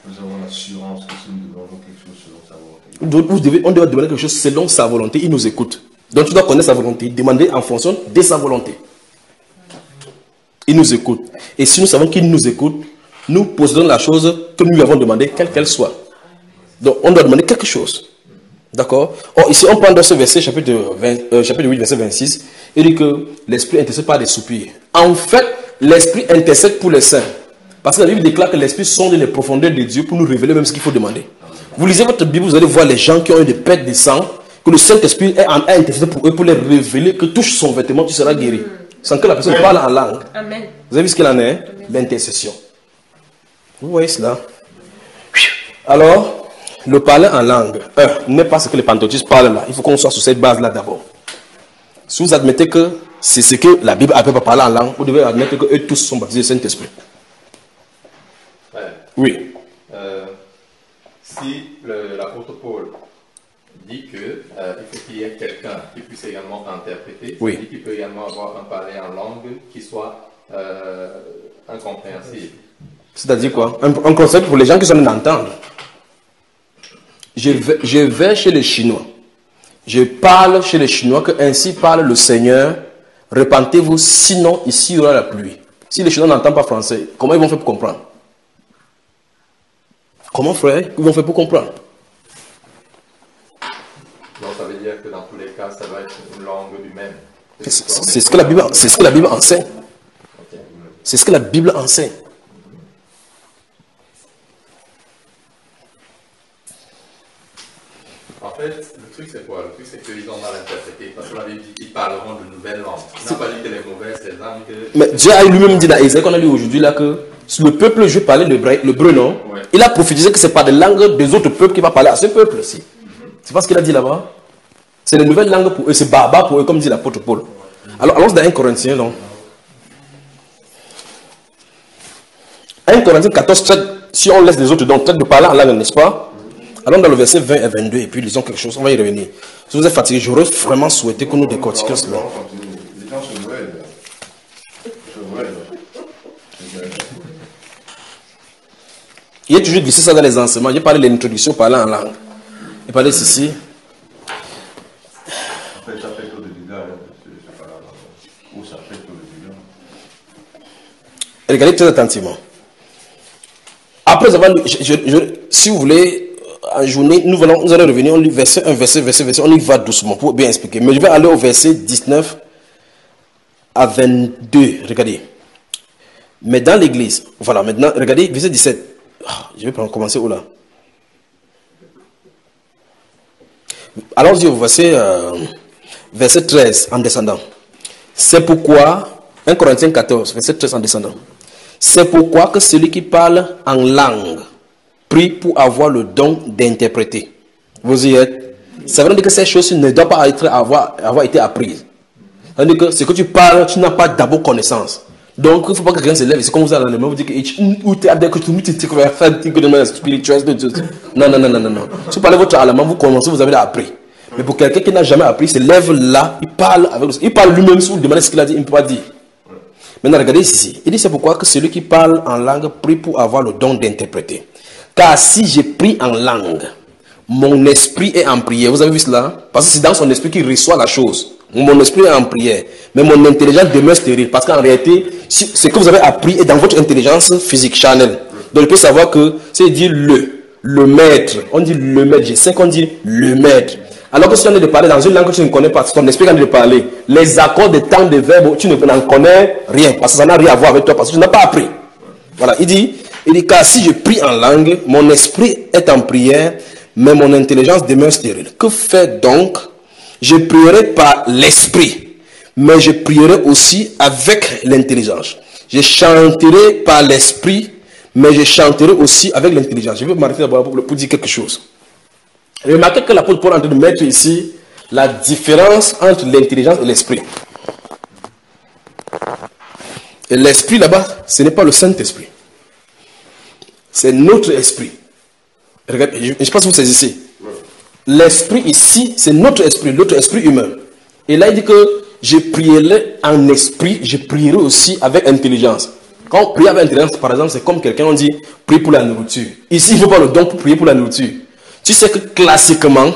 Nous avons l'assurance que si nous demandons quelque chose selon sa volonté, Donc, vous devez- on doit demander quelque chose selon sa volonté. Il nous écoute. Donc tu dois connaître sa volonté. Demander en fonction de sa volonté. Il nous écoute. Et si nous savons qu'il nous écoute, nous possédons la chose que nous lui avons demandé, quelle qu'elle soit. Donc on doit demander quelque chose. D'accord? Or, ici, on prend dans ce verset, chapitre, 20, euh, chapitre 8, verset 26, il dit que l'Esprit intercède par des soupirs. En fait, l'Esprit intercède pour les saints. Parce que la Bible déclare que l'Esprit sonde les profondeurs de Dieu pour nous révéler même ce qu'il faut demander. Vous lisez votre Bible, vous allez voir les gens qui ont eu des pertes de sang, que le Saint-Esprit est en a intercédé pour eux, pour les révéler que touche son vêtement, tu seras guéri. Sans que la personne parle en langue. Amen. Vous avez vu ce qu'il en est L'intercession. Vous voyez cela? Alors, le parler en langue, un, n'est pas ce que les pentecôtistes parlent là. Il faut qu'on soit sur cette base-là d'abord. Si vous admettez que c'est ce que la Bible appelle par parler en langue, vous devez admettre que eux tous sont baptisés du Saint-Esprit. Ouais. Oui. Euh, si l'apôtre Paul dit que euh, il faut qu'il y ait quelqu'un qui puisse également interpréter, Oui. dit qu'il peut également avoir un parler en langue qui soit euh, incompréhensible. C'est-à-dire quoi? Un, un concept pour les gens qui sont en train d'entendre. Je vais, je vais chez les Chinois. Je parle chez les Chinois que ainsi parle le Seigneur. Repentez-vous, sinon ici il y aura la pluie. Si les Chinois n'entendent pas français, comment ils vont faire pour comprendre? Comment frère? Ils vont faire pour comprendre Donc ça veut dire que dans tous les cas, ça va être une langue humaine. C'est c'est ce que la Bible, c'est ce que la Bible enseigne. C'est ce que la Bible enseigne. Fait, le truc c'est quoi? Le truc c'est qu'ils ont mal interprété. Parce qu'on avait dit qu'ils parleront de nouvelles langues. On n'a pas dit que les mauvaises, les langues que. Mais Dieu a lui-même dit dans Isaïe qu'on a lu aujourd'hui là que le peuple je parlais le breu, le breu, non Ouais. Il a prophétisé que c'est pas des langues des autres peuples qui va parler à ce peuple aussi. C'est pas ce qu'il a dit là-bas C'est les nouvelles langues pour eux, c'est barbare pour eux, comme dit l'apôtre Paul. Alors allons dans 1 Corinthiens donc. 1 Corinthiens 14 traite, si on laisse les autres donc traite de parler en langue, n'est-ce pas? Allons dans le verset 20 et 22 et puis lisons quelque chose, on va y revenir. Si vous êtes fatigué, j'aurais vraiment souhaité que nous décortiquions cela. Il est toujours glissé ça dans les enseignements. J'ai parlé de l'introduction parlant en langue. Il parlait ceci. Regardez très attentivement. Après avoir lu, si vous voulez, en journée, nous, allons, nous allons revenir, on lit verset 1, verset, verset, verset, on y va doucement pour bien expliquer. Mais je vais aller au verset 19 à 22. Regardez. Mais dans l'église, voilà, maintenant, regardez, verset 17. Ah, je vais commencer où là? Allons-y au verset, euh, verset 13 en descendant. C'est pourquoi, 1 Corinthiens 14, verset 13 en descendant. C'est pourquoi que celui qui parle en langue prie pour avoir le don d'interpréter. Vous y êtes Ça veut dire que ces choses ne doivent pas être, avoir, avoir été apprises. Ça veut dire que ce que tu parles, tu n'as pas d'abord connaissance. Donc, il ne faut pas que quelqu'un se lève. C'est comme vous allez dans le vous dites que tu as des conversations spirituelles. Non, non, non, non, non, non. Si vous parlez votre allemand, vous commencez, vous avez appris. Mais pour quelqu'un qui n'a jamais appris, il se lève là, il parle avec Il parle lui-même, si vous demandez ce qu'il a dit, il ne peut pas dire. Maintenant, regardez ici. Il dit c'est pourquoi que celui qui parle en langue prie pour avoir le don d'interpréter. Car si j'ai pris en langue, mon esprit est en prière. Vous avez vu cela? Parce que c'est dans son esprit qu'il reçoit la chose. Mon esprit est en prière. Mais mon intelligence demeure stérile. Parce qu'en réalité, ce que vous avez appris est dans votre intelligence physique, charnelle. Donc, il peut savoir que c'est dire le, le maître. On dit le maître. Je sais qu'on dit le maître. Alors que si on est de parler dans une langue que tu ne connais pas, ton esprit train de parler. Les accords des temps des verbes, tu ne- n'en connais rien. Parce que ça n'a rien à voir avec toi. Parce que tu n'as pas appris. Voilà, il dit, il dit, car si je prie en langue, mon esprit est en prière, mais mon intelligence demeure stérile. Que fait donc? Je prierai par l'esprit, mais je prierai aussi avec l'intelligence. Je chanterai par l'esprit, mais je chanterai aussi avec l'intelligence. Je vais m'arrêter d'abord pour, pour dire quelque chose. Remarquez que l'apôtre Paul est en train de mettre ici la différence entre l'intelligence et l'esprit. Et l'esprit là-bas, ce n'est pas le Saint-Esprit. C'est notre esprit. Regarde, je ne sais pas si vous saisissez. L'esprit ici, c'est notre esprit, notre esprit humain. Et là, il dit que je prierai en esprit, je prierai aussi avec intelligence. Quand on prie avec intelligence, par exemple, c'est comme quelqu'un, on dit, prie pour la nourriture. Ici, il ne faut pas le don pour prier pour la nourriture. Tu sais que classiquement,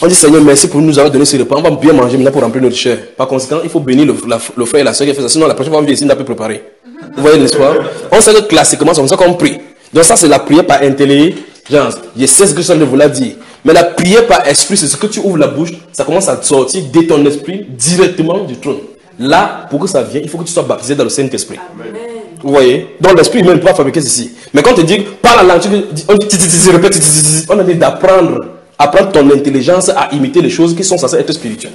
on dit Seigneur, merci pour nous avoir donné ce repas. On va bien manger maintenant pour remplir notre chair. Par conséquent, il faut bénir le, frère et la soeur qui fait ça. Sinon, la prochaine fois, on vient ici, on n'a pas préparé. Vous voyez l'histoire? On sait que classiquement, c'est comme ça qu'on prie. Donc, ça, c'est la prière par intelligence. Je sais ce que ça vous l'a dit. Mais la prière par esprit, c'est ce que tu ouvres la bouche, ça commence à sortir de ton esprit directement du trône. Là, pour que ça vienne, il faut que tu sois baptisé dans le Saint-Esprit. Vous voyez? Donc l'esprit humain ne peut pas fabriquer ceci. Mais quand on te dit, parle la langue, tu dis- on répète, on a dit d'apprendre, apprendre ton intelligence à imiter les choses qui sont censées être spirituelles.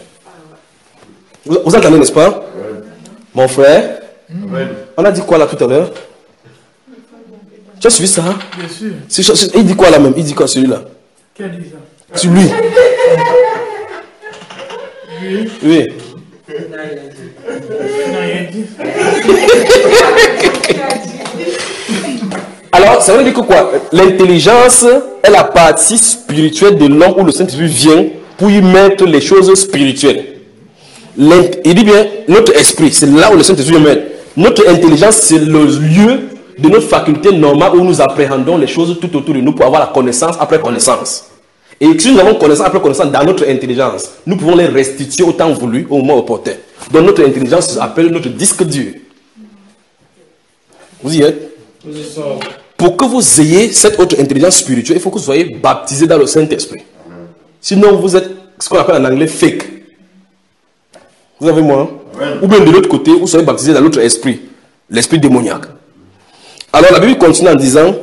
Vous, vous entendez, n'est-ce pas? Mon frère, on a dit quoi là tout à l'heure? Tu as suivi ça hein? Bien sûr. Il dit quoi là même? Il dit quoi celui-là? Qui a dit ça? Sur lui Lui, Oui. rien dit. Alors, ça veut dire que quoi? L'intelligence est la partie spirituelle de l'homme où le Saint-Esprit vient pour y mettre les choses spirituelles. Il dit bien, notre esprit, c'est là où le Saint-Esprit vient mettre. Notre intelligence, c'est le lieu de notre faculté normale où nous appréhendons les choses tout autour de nous pour avoir la connaissance après connaissance. Et si nous avons connaissance après connaissance dans notre intelligence, nous pouvons les restituer au temps voulu, au moment opportun. Donc notre intelligence s'appelle notre disque dur. Vous y êtes? Pour que vous ayez cette autre intelligence spirituelle, il faut que vous soyez baptisé dans le Saint-Esprit. Sinon, vous êtes ce qu'on appelle en anglais fake. Vous avez moi hein? Ou bien de l'autre côté, vous soyez baptisé dans l'autre esprit, l'esprit démoniaque. Alors la Bible continue en disant,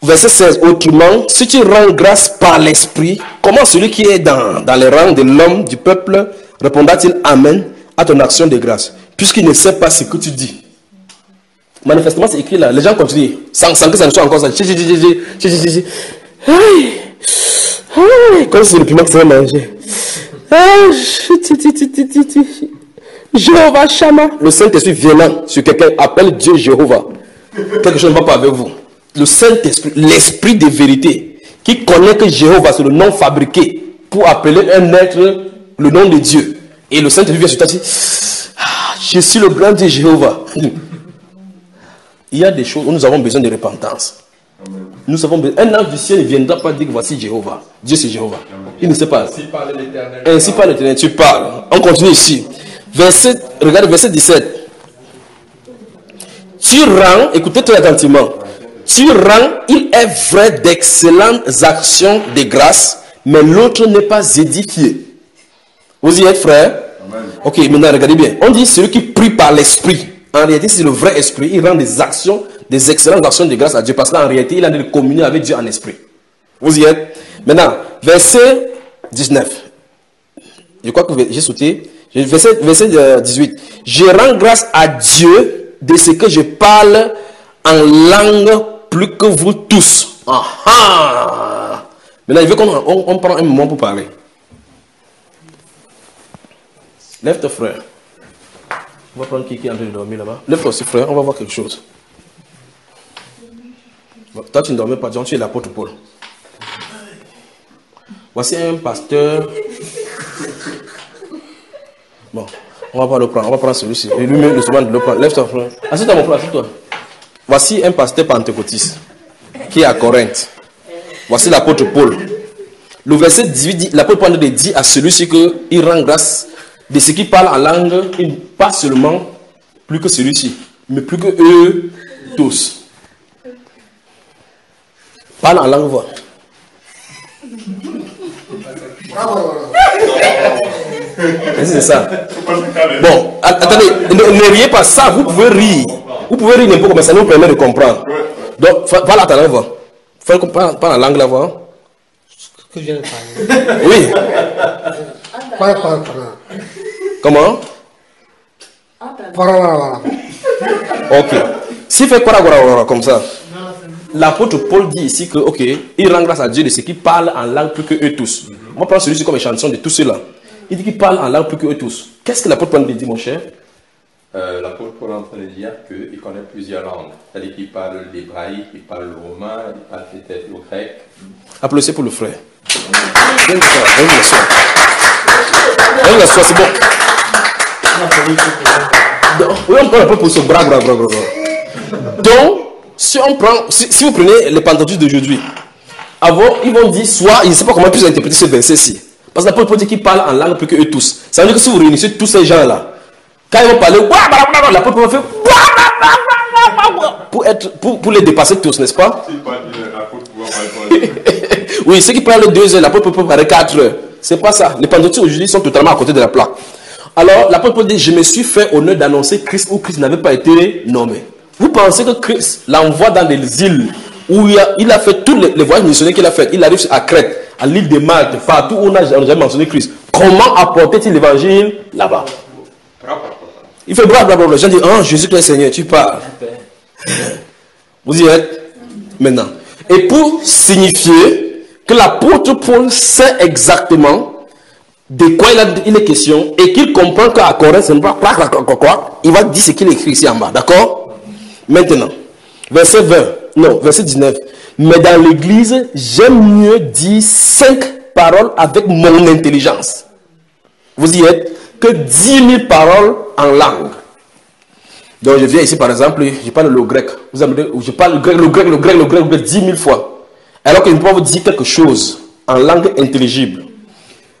verset 16, autrement, si tu rends grâce par l'Esprit, comment celui qui est dans, dans les rangs de l'homme, du peuple, répondra-t-il Amen à ton action de grâce, puisqu'il ne sait pas ce que tu dis Manifestement, c'est écrit là. Les gens continuent, sans, que ça ne soit encore ça. Comme c'est le piment que ça va manger. Jéhovah Shama. Le Saint-Esprit viendra sur quelqu'un, appelle Dieu Jéhovah. Quelque chose ne va pas avec vous. Le Saint-Esprit, l'Esprit de vérité, qui connaît que Jéhovah, c'est le nom fabriqué pour appeler un être le nom de Dieu. Et le Saint-Esprit vient sur toi et dit Ah, Je suis le grand Dieu Jéhovah. Il y a des choses où nous avons besoin de repentance. Nous avons besoin. Un ange du ciel ne viendra pas dire que voici Jéhovah. Dieu c'est Jéhovah. Il ne sait pas. Ainsi parle l'Éternel. Ainsi par l'éternel, tu parles. On continue ici. Verset, regarde verset 17. Tu rends, écoutez très attentivement. Tu rends, il est vrai d'excellentes actions de grâce, mais l'autre n'est pas édifié. Vous y êtes, frère? Ok, maintenant regardez bien. On dit celui qui prie par l'esprit. En réalité, c'est le vrai esprit. Il rend des actions, des excellentes actions de grâce à Dieu. Parce qu'en réalité, il a de communier avec Dieu en esprit. Vous y êtes? Maintenant, verset 19. Je crois que j'ai sauté. Verset, verset euh, 18. Je rends grâce à Dieu de ce que je parle en langue plus que vous tous. Ah ah. Maintenant, il veut qu'on on, on prend un moment pour parler. Lève ton frère. On va prendre qui qui est en train de dormir là-bas? Lève-toi aussi, frère. On va voir quelque chose. Bon, Toi, tu ne dormais pas, John, tu es l'apôtre Paul. Voici un pasteur. Bon, on va pas le prendre. On va prendre celui-ci. Et lui-même, le demande de le prendre. Lève-toi, frère. Assieds-toi, mon frère, assieds-toi. Voici un pasteur pentecôtiste qui est à Corinthe. Voici l'apôtre Paul. Le verset 18 dit, l'apôtre Paul dit à celui-ci qu'il rend grâce de ce qui parle en langue, pas seulement plus que celui-ci, mais plus que eux tous. Parle en langue, voir. C'est ça. Bon, attendez, ne, ne riez pas ça, vous pouvez rire. Vous pouvez rire n'importe comment, mais ça nous permet de comprendre. Donc, parle à ta langue, voir. Comme- Parle parle en langue là, voir. Que je viens de parler. Oui. Para, para. Comment? Ok. S'il fait quoi, comme ça, l'apôtre Paul dit ici que, ok, il rend grâce à Dieu de ce qui parle en langue plus que eux tous. Moi, je prends celui-ci comme une chanson de tous ceux-là. Il dit qu'il parle en langue plus que eux tous. Qu'est-ce que l'apôtre Paul dit, mon cher? Euh, L'apôtre Paul est en train de dire qu'il connaît plusieurs langues. C'est-à-dire qu'il parle l'hébraïque, il parle le romain, il parle peut-être le grec. Applaudissez pour le frère. Viens le soir, viens le soir. Viens le soir, c'est bon. Donc, oui, on prend un peu pour bras, bras, bras, bras. Donc, si on prend, si, si vous prenez les pentadus d'aujourd'hui, avant, ils vont dire soit, ils ne savent pas comment plus interpréter ce verset-ci. Parce que l'apôtre Paul dit qu'il parle en langue plus que eux tous. Ça veut dire que si vous réunissez tous ces gens-là, quand ils vont parler, l'apôtre Paul fait pour, être, pour, pour les dépasser tous, n'est-ce pas Oui, ceux qui parlent deux heures, l'apôtre peut parler quatre heures. C'est pas ça. Les pentecôtistes aujourd'hui sont totalement à côté de la plaque. Alors, l'apôtre Paul dit Je me suis fait honneur d'annoncer Christ où Christ n'avait pas été nommé. Vous pensez que Christ l'envoie dans des îles où il a, il a fait tous les, les voyages missionnaires qu'il a fait. Il arrive à Crète, à l'île de Malte, partout où on a jamais mentionné Christ. Comment apporter-il l'évangile là-bas? Il fait bla bla bla. bla. Les gens disent Oh, Jésus-Christ Seigneur, tu parles. Vous y êtes? Maintenant. Et pour signifier que l'apôtre Paul sait exactement de quoi il, a, il est question et qu'il comprend qu'à Corinthe, c'est pas quoi, il va dire ce qu'il écrit ici en bas. D'accord? Maintenant, verset 20, non, verset 19. Mais dans l'église, j'aime mieux dire cinq paroles avec mon intelligence. Vous y êtes? Que 10 000 paroles en langue. Donc je viens ici par exemple, je parle le grec. Vous avez, je parle le grec, le grec, le grec, le grec, le grec 10 000 fois. Alors que je peux vous dire quelque chose en langue intelligible.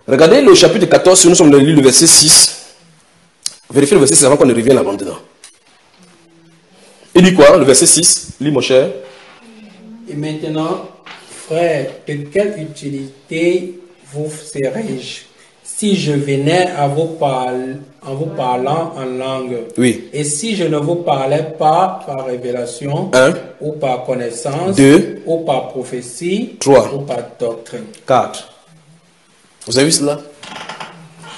Regardez le chapitre 14, si nous sommes dans le verset 6. Vérifiez le verset 6 avant qu'on ne revienne là-bas dedans. Il dit quoi, le verset 6 Lis mon cher. Et maintenant, frère, de quelle utilité vous serais-je si je venais à vous parler, en vous parlant en langue, Oui. et si je ne vous parlais pas par révélation, Un. ou par connaissance, Deux. ou par prophétie, Trois. ou par doctrine? 4. Vous avez vu cela?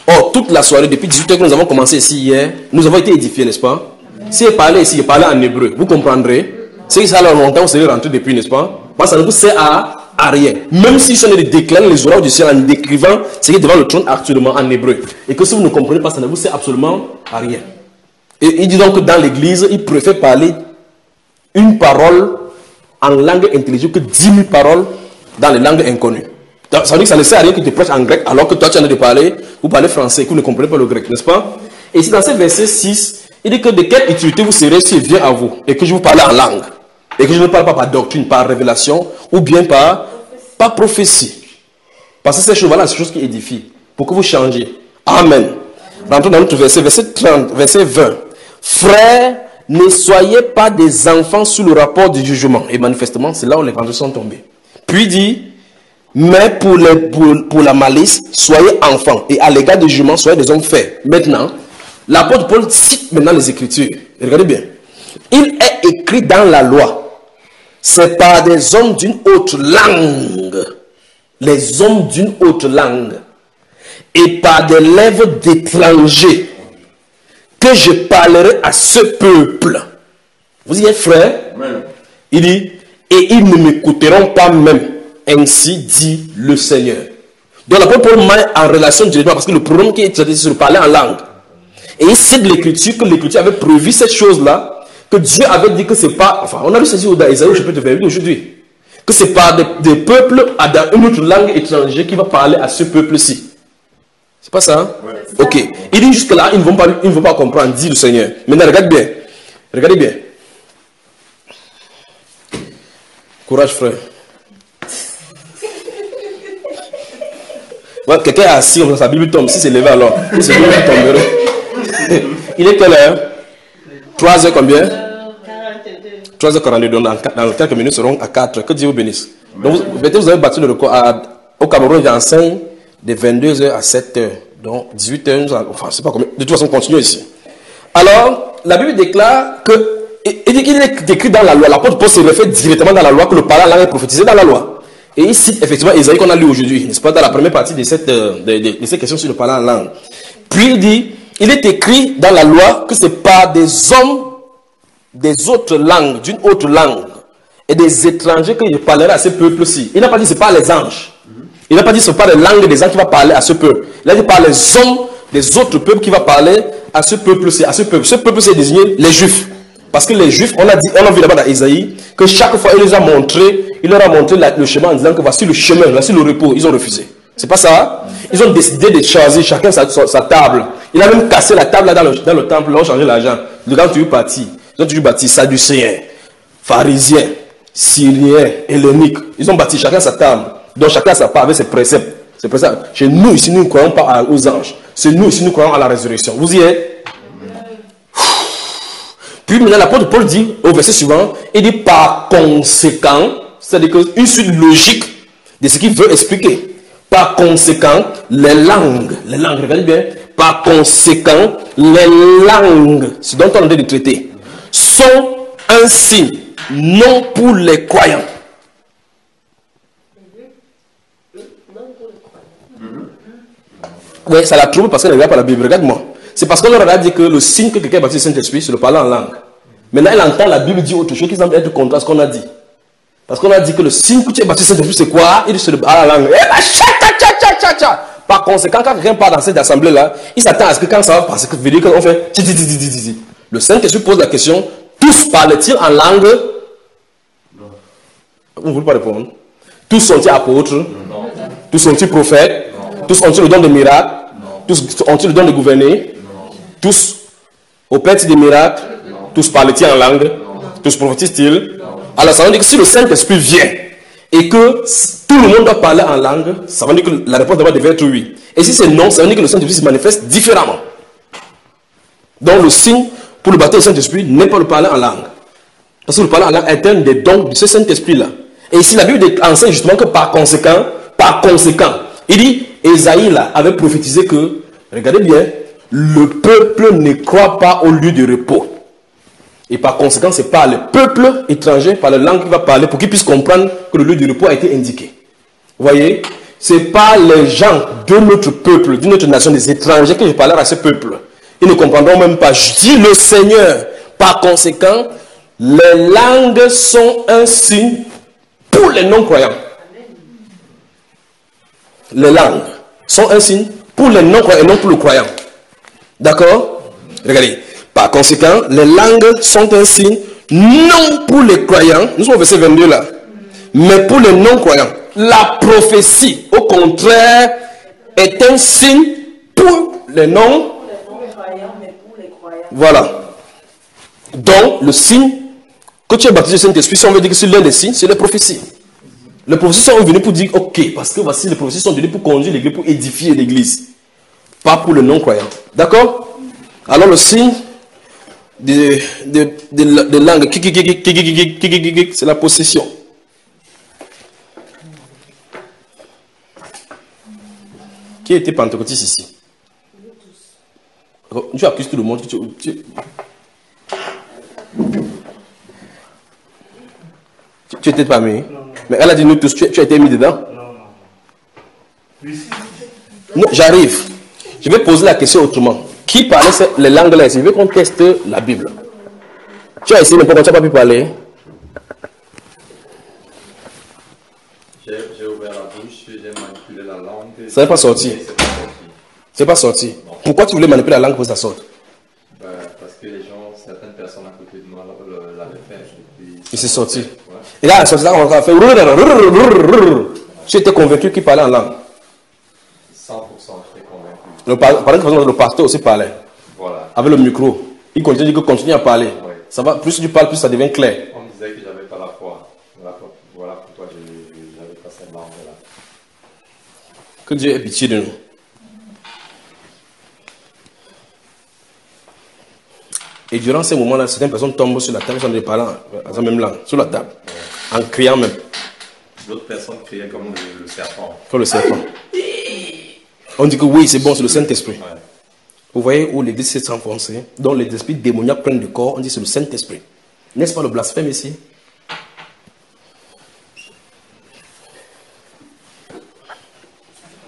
Oh, toute la soirée, depuis 18h que nous avons commencé ici hier, nous avons été édifiés, n'est-ce pas? Si je parlais ici, je parlais en hébreu, vous comprendrez? Si ça a longtemps, serez rentré depuis, n'est-ce pas? Parce que ça ne vous sert à, rien. Même si je ne déclare les orages du ciel en décrivant ce qui est devant le trône actuellement en hébreu. Et que si vous ne comprenez pas, ça ne vous sert absolument à rien. Et il dit donc que dans l'église, il préfère parler une parole en langue intelligible que 10 000 paroles dans les langues inconnues. Ça veut dire que ça ne sert à rien que tu prêches en grec alors que toi tu en as de parler, vous parlez français, que vous ne comprenez pas le grec, n'est-ce pas? Et ici dans ce verset 6, il dit que de quelle utilité vous serez s'il vient à vous et que je vous parle en langue et que je ne parle pas par doctrine, par révélation ou bien par, par prophétie. Parce que ces choses-là, c'est choses qui édifient pour que vous changiez. Amen. Rentrons dans notre verset, verset 30, verset 20. Frères, ne soyez pas des enfants sous le rapport du jugement. Et manifestement, c'est là où les vendeurs sont tombés. Puis dit, mais pour, pour, la malice, soyez enfants. Et à l'égard du jugement, soyez des hommes faits. Maintenant, l'apôtre Paul cite maintenant les Écritures. Regardez bien. Il est écrit dans la loi. C'est par des hommes d'une autre langue. Les hommes d'une autre langue. Et par des lèvres d'étrangers que je parlerai à ce peuple. Vous y êtes frère? Il dit, et ils ne m'écouteront pas même. Ainsi dit le Seigneur. Donc l'apôtre Paul en relation directement parce que le problème qui est traité, c'est de parler en langue. Et il cite l'écriture, que l'écriture avait prévu cette chose-là, que Dieu avait dit que c'est pas, enfin, on a lu ceci dans Isaïe, je peux te faire aujourd'hui, que c'est pas des, des peuples à dans une autre langue étrangère qui va parler à ce peuple-ci. C'est pas ça hein? Ok. Il dit jusque-là, ils ne vont pas, ils ne vont pas comprendre, dit le Seigneur. Maintenant, regarde bien. Regardez bien. Courage, frère. Ouais, Quelqu'un est assis, ça, sa Bible tombe. Si c'est levé alors, c'est tomberait. [LAUGHS] Il est quelle heure? 3 heures combien? 3h42. Donc, dans, dans quelques minutes, nous serons à 4. Que Dieu vous bénisse. Donc, vous, avez battu le record. Au Cameroun, j'enseigne de 22h à 7h. Donc, 18h, nous allons- enfin, je sais pas combien. De toute façon, continuons ici. Alors, la Bible déclare que, il il dit qu'il est écrit dans la loi. L'apôtre Paul se réfère directement dans la loi que le parlant langue est prophétisé dans la loi. Et il cite effectivement Isaïe qu'on a lu aujourd'hui, n'est-ce pas, dans la première partie de cette, euh, de, cette question sur le parlant en langue. Puis il dit, il est écrit dans la loi que c'est par des hommes des autres langues, d'une autre langue, et des étrangers que je parlerai à ce peuple-ci. Il n'a pas dit c'est pas les anges. Il n'a pas dit c'est pas les langues des anges qui va parler à ce peuple. Il a dit par les hommes des autres peuples qui va parler à ce peuple-ci, à ce peuple. Ce peuple c'est désigné les juifs. Parce que les juifs, on a dit, on a vu là-bas dans Isaïe, que chaque fois il les a montré, il leur a montré le chemin en disant que voici le chemin, voici le repos. Ils ont refusé. C'est pas ça. Ils ont décidé de choisir chacun sa, table. Il a même cassé la table là dans le, temple, là, on changé l'argent. Le gars, tu es parti. Ils ont toujours bâti sadducéens, pharisiens, syriens, helléniques. Ils ont bâti chacun sa table. Donc chacun sa part avec ses préceptes. Ses préceptes. Chez nous, ici, nous ne croyons pas aux anges. C'est nous, ici, nous croyons à la résurrection. Vous y êtes? Puis maintenant, l'apôtre Paul dit au verset suivant, il dit par conséquent, c'est-à-dire qu'une suite logique de ce qu'il veut expliquer. Par conséquent, les langues, les langues, regardez bien, par conséquent, les langues, ce dont on est de traiter, sont un signe, non pour les croyants. Oui, ça la trouble parce qu'elle ne regarde pas la Bible. Regarde-moi. C'est parce qu'on leur a dit que le signe que quelqu'un est baptisé Saint-Esprit, c'est le parler en langue. Maintenant, elle entend la Bible dire autre chose qui semble être contre ce qu'on a dit. Parce qu'on a dit que le signe que tu es baptisé Saint-Esprit, c'est quoi? Il c'est le parler en langue. Eh ben. Par conséquent, quand quelqu'un part dans cette assemblée-là, il s'attend à ce que quand ça va passer, que qu'on fait. Le Saint-Esprit pose la question tous parlent-ils en langue? Vous ne voulez pas répondre. Tous sont-ils apôtres? Tous sont-ils prophètes? Tous ont-ils le don de miracle Tous ont-ils le don de gouverner? Tous opèrent-ils des miracles? Tous parlent-ils en langue? Tous prophétisent-ils? Alors ça veut dire que si le Saint-Esprit vient et que tout le monde doit parler en langue, ça veut dire que la réponse d'abord devait être oui. Et si c'est non, ça veut dire que le Saint-Esprit se manifeste différemment. Donc le signe pour le baptême du Saint-Esprit n'est pas le parler en langue. Parce que le parler en langue est un des dons de ce Saint-Esprit-là. Et ici, la Bible enseigne justement que par conséquent, par conséquent, il dit Esaïe là avait prophétisé que, regardez bien, le peuple ne croit pas au lieu de repos. Et par conséquent, c'est par le peuple étranger, par la langue qu'il va parler pour qu'il puisse comprendre que le lieu de repos a été indiqué. Vous voyez? C'est pas les gens de notre peuple, de notre nation, des étrangers que je à ce peuple. Ils ne comprendront même pas. Je dis le Seigneur. Par conséquent, les langues sont un signe pour les non-croyants. Les langues sont un signe pour les non-croyants et non pour le croyant. D'accord? Regardez. Par conséquent, les langues sont un signe non pour les croyants. Nous sommes au verset 22 là. Mais pour les non-croyants. La prophétie, au contraire, est un signe pour les non Voilà. Donc, le signe que tu es baptisé du Saint-Esprit, si on veut dire que c'est l'un des signes, c'est la prophétie. Les prophéties sont venus pour dire, ok, parce que voici les prophéties sont venues pour conduire l'église, pour édifier l'église. Pas pour le non-croyant. D'accord? Alors le signe de, de, de, de langue, c'est la possession. Qui était pentecôtiste ici? Tu accuses tout le monde. Tu, tu, tu, étais parmi. Mais elle a dit nous tous, tu, tu as été mis dedans. Non, j'arrive. Je vais poser la question autrement. Qui parlait ces- les langues là? Je veux qu'on teste la Bible. Tu as essayé, mais pourquoi tu n'as pas pu parler? J'ai j'ai ouvert la bouche, j'ai manipulé la langue. Ça n'est pas sorti. C'est pas sorti. Pourquoi tu voulais manipuler la langue pour que ça sorte? Ben, parce que les gens, certaines personnes à côté de moi l'avaient fait. Puis, Il s'est sorti. Ouais. Et là, sortie là, on a fait. Tu étais convaincu qu'il parlait en langue. 100% j'étais convaincu. Le, par- par exemple, le pasteur aussi parlait. Voilà. Avec le micro. Il continue de continue à parler. Ouais. Ça va, plus tu parles, plus ça devient clair. On me disait que j'avais pas la foi. Voilà, voilà pourquoi je n'avais pas cette langue-là. Que Dieu ait pitié de nous. Et durant ces moments-là, certaines personnes tombent sur la table, sont en train de parler en- en la même langue, sur la table, en criant même, D'autres personnes criaient comme le, le serpent. comme le serpent. On dit que oui, c'est bon, c'est le Saint-Esprit. Ouais. Vous voyez où l'église s'est enfoncée, dont les esprits démoniaques prennent le corps, on dit c'est le Saint-Esprit. N'est-ce pas le blasphème ici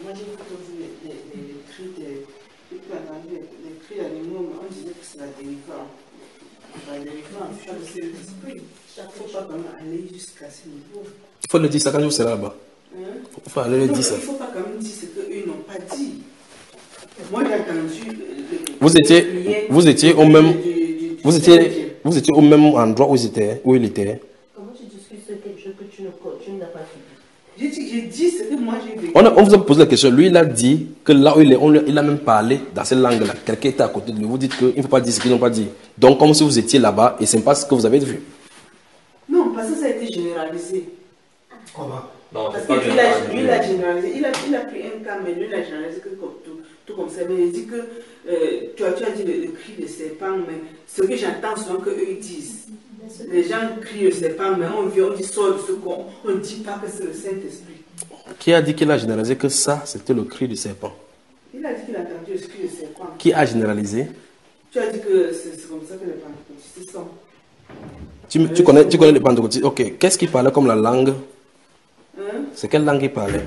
Moi, j'ai entendu les, les, les, les cris des j'ai pu entendre les, les cris d'animaux, mais on disait que c'est la délivrance. La délivrance, ça, c'est l'esprit. Il ne faut pas vraiment aller jusqu'à ce niveau. Il faut le dire ça quand vous serez là-bas. Hein? Il faut aller le Non, dire ça. Il ne faut pas quand même dire ce qu'eux n'ont pas dit. Moi, j'ai entendu. le- Vous étiez- vous étiez au même- du- du- du Vous étiez, vous étiez au même endroit où, ils étaient, où il était. Comment tu discutes sur quelque chose que tu ne tu n'as pas dit, j'ai dit ce que moi j'ai vécu. On, a- on vous a posé la question. Lui, il a dit que là où il est, on il a même parlé dans cette langue-là. Quelqu'un était à côté de lui. Vous dites qu'il ne faut pas dire ce qu'ils n'ont pas dit. Donc, comme si vous étiez là-bas et ce n'est pas ce que vous avez vu. Non, parce que ça a été généralisé. Comment Non, Parce c'est pas que lui, il a, lui, il a généralisé. Il a, il a pris un cas, mais lui, il a généralisé que comme tout, tout comme ça. Mais il dit que euh, tu, as, tu as dit le, le cri de serpent, mais ce que j'entends souvent qu'eux ils disent. Les gens crient le serpent, mais on vient, on dit sort de ce qu'on on ne dit pas que c'est le Saint-Esprit. Qui a dit qu'il a généralisé que ça, c'était le cri du serpent? Il a dit qu'il a entendu le cri de serpent. Qui a généralisé? Tu as dit que c'est comme ça que les pentecôtistes sont. tu, tu connais, tu connais les pentecôtistes. Ok. Qu'est-ce qui parlait comme la langue? C'est quelle langue il parlait?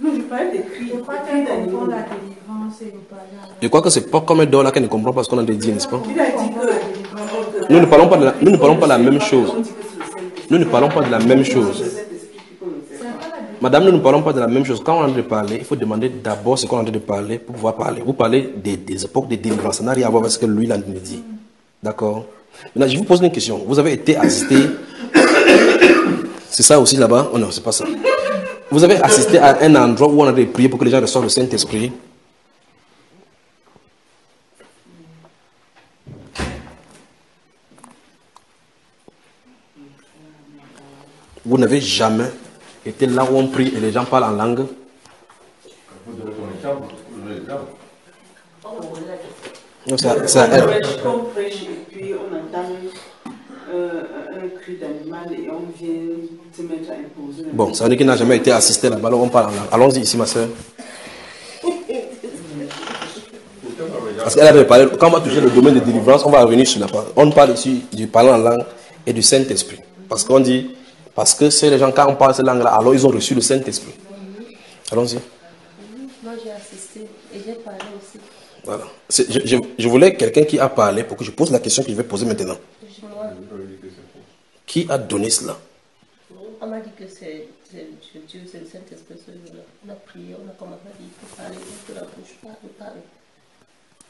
Non, je parlais des cris. Je crois qu'elle comprend la délivrance et le parler. Je crois que c'est pas comme là qu'elle ne comprend pas ce qu'on a dit, n'est-ce pas? Il a dit que. Nous ne parlons pas de la- nous ne parlons pas de la même chose. Nous ne parlons pas de la même chose. Madame, nous ne parlons pas de la même chose. Quand on est en train de parler, il faut demander d'abord ce qu'on est en train de parler pour pouvoir parler. Vous parlez des, des époques de délivrance. Ça n'a rien à voir avec ce que lui, il a dit. D'accord? Maintenant, je vous pose une question. Vous avez été assisté. C'est ça aussi là-bas? Oh non, c'est pas ça. Vous avez assisté à un endroit où on a prié pour que les gens reçoivent le Saint-Esprit? Vous n'avez jamais été là où on prie et les gens parlent en langue? Non, c'est à- c'est à On elle. prêche, on prêche et puis on entend un, un cri d'animal et on vient te mettre à imposer. Bon, ça veut dire qu'il n'a jamais été assisté là-bas, alors on parle en langue. Allons-y ici, ma soeur. Parce qu'elle avait parlé, quand on va toucher le domaine de délivrance, on va revenir sur la parole. On parle ici du parler en langue et du Saint-Esprit. Parce qu'on dit, parce que c'est les gens, quand on parle cette langue-là, alors ils ont reçu le Saint-Esprit. Allons-y. Moi, j'ai assisté et j'ai parlé aussi. Voilà. Je, je- je voulais quelqu'un qui a parlé pour que je pose la question que je vais poser maintenant. Qui a donné cela? On m'a dit que c'est Dieu, c'est le Saint-Esprit. On a prié, on a commencé à dire, il faut parler, il faut la bouche, parle, parle.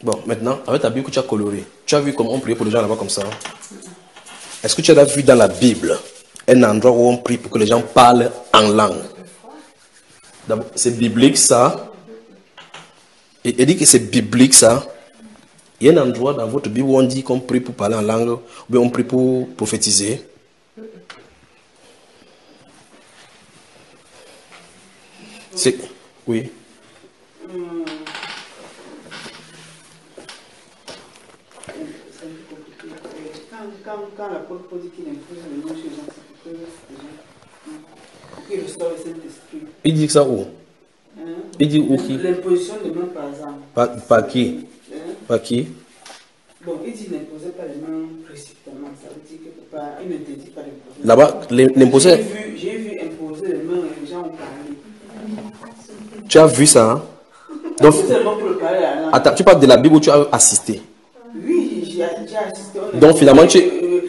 Bon, maintenant, avec ta Bible que tu as colorée, tu as vu comment on priait pour les gens là-bas comme ça hein? Est-ce que tu as vu dans la Bible un endroit où on prie pour que les gens parlent en langue? C'est biblique ça. Et, et dit que c'est biblique ça. Il y a un endroit dans votre Bible où on dit qu'on prie pour parler en langue, ou bien on prie pour prophétiser. C'est. Oui. Hum. Ça me fait compliqué. Quand, quand, quand l'apôtre Paul dit qu'il impose le nom chez les gens, c'est pour que les gens. Pour qu'il restaure le Saint-Esprit. Il dit ça où? Hein? Il dit où qui? L'imposition de main, par exemple. Par, par qui? Hein? Par qui? Bon, il dit n'imposez pas les mains précipitamment. Ça veut dire que pas, il n'interdit pas d'imposer. Là-bas, J'ai l'imposer. vu, j'ai vu imposer les mains et les gens ont parlé. Tu as vu ça hein? Donc, attends, tu parles de la Bible où tu as assisté? Oui, j'ai assisté. Donc, finalement, tu- Euh,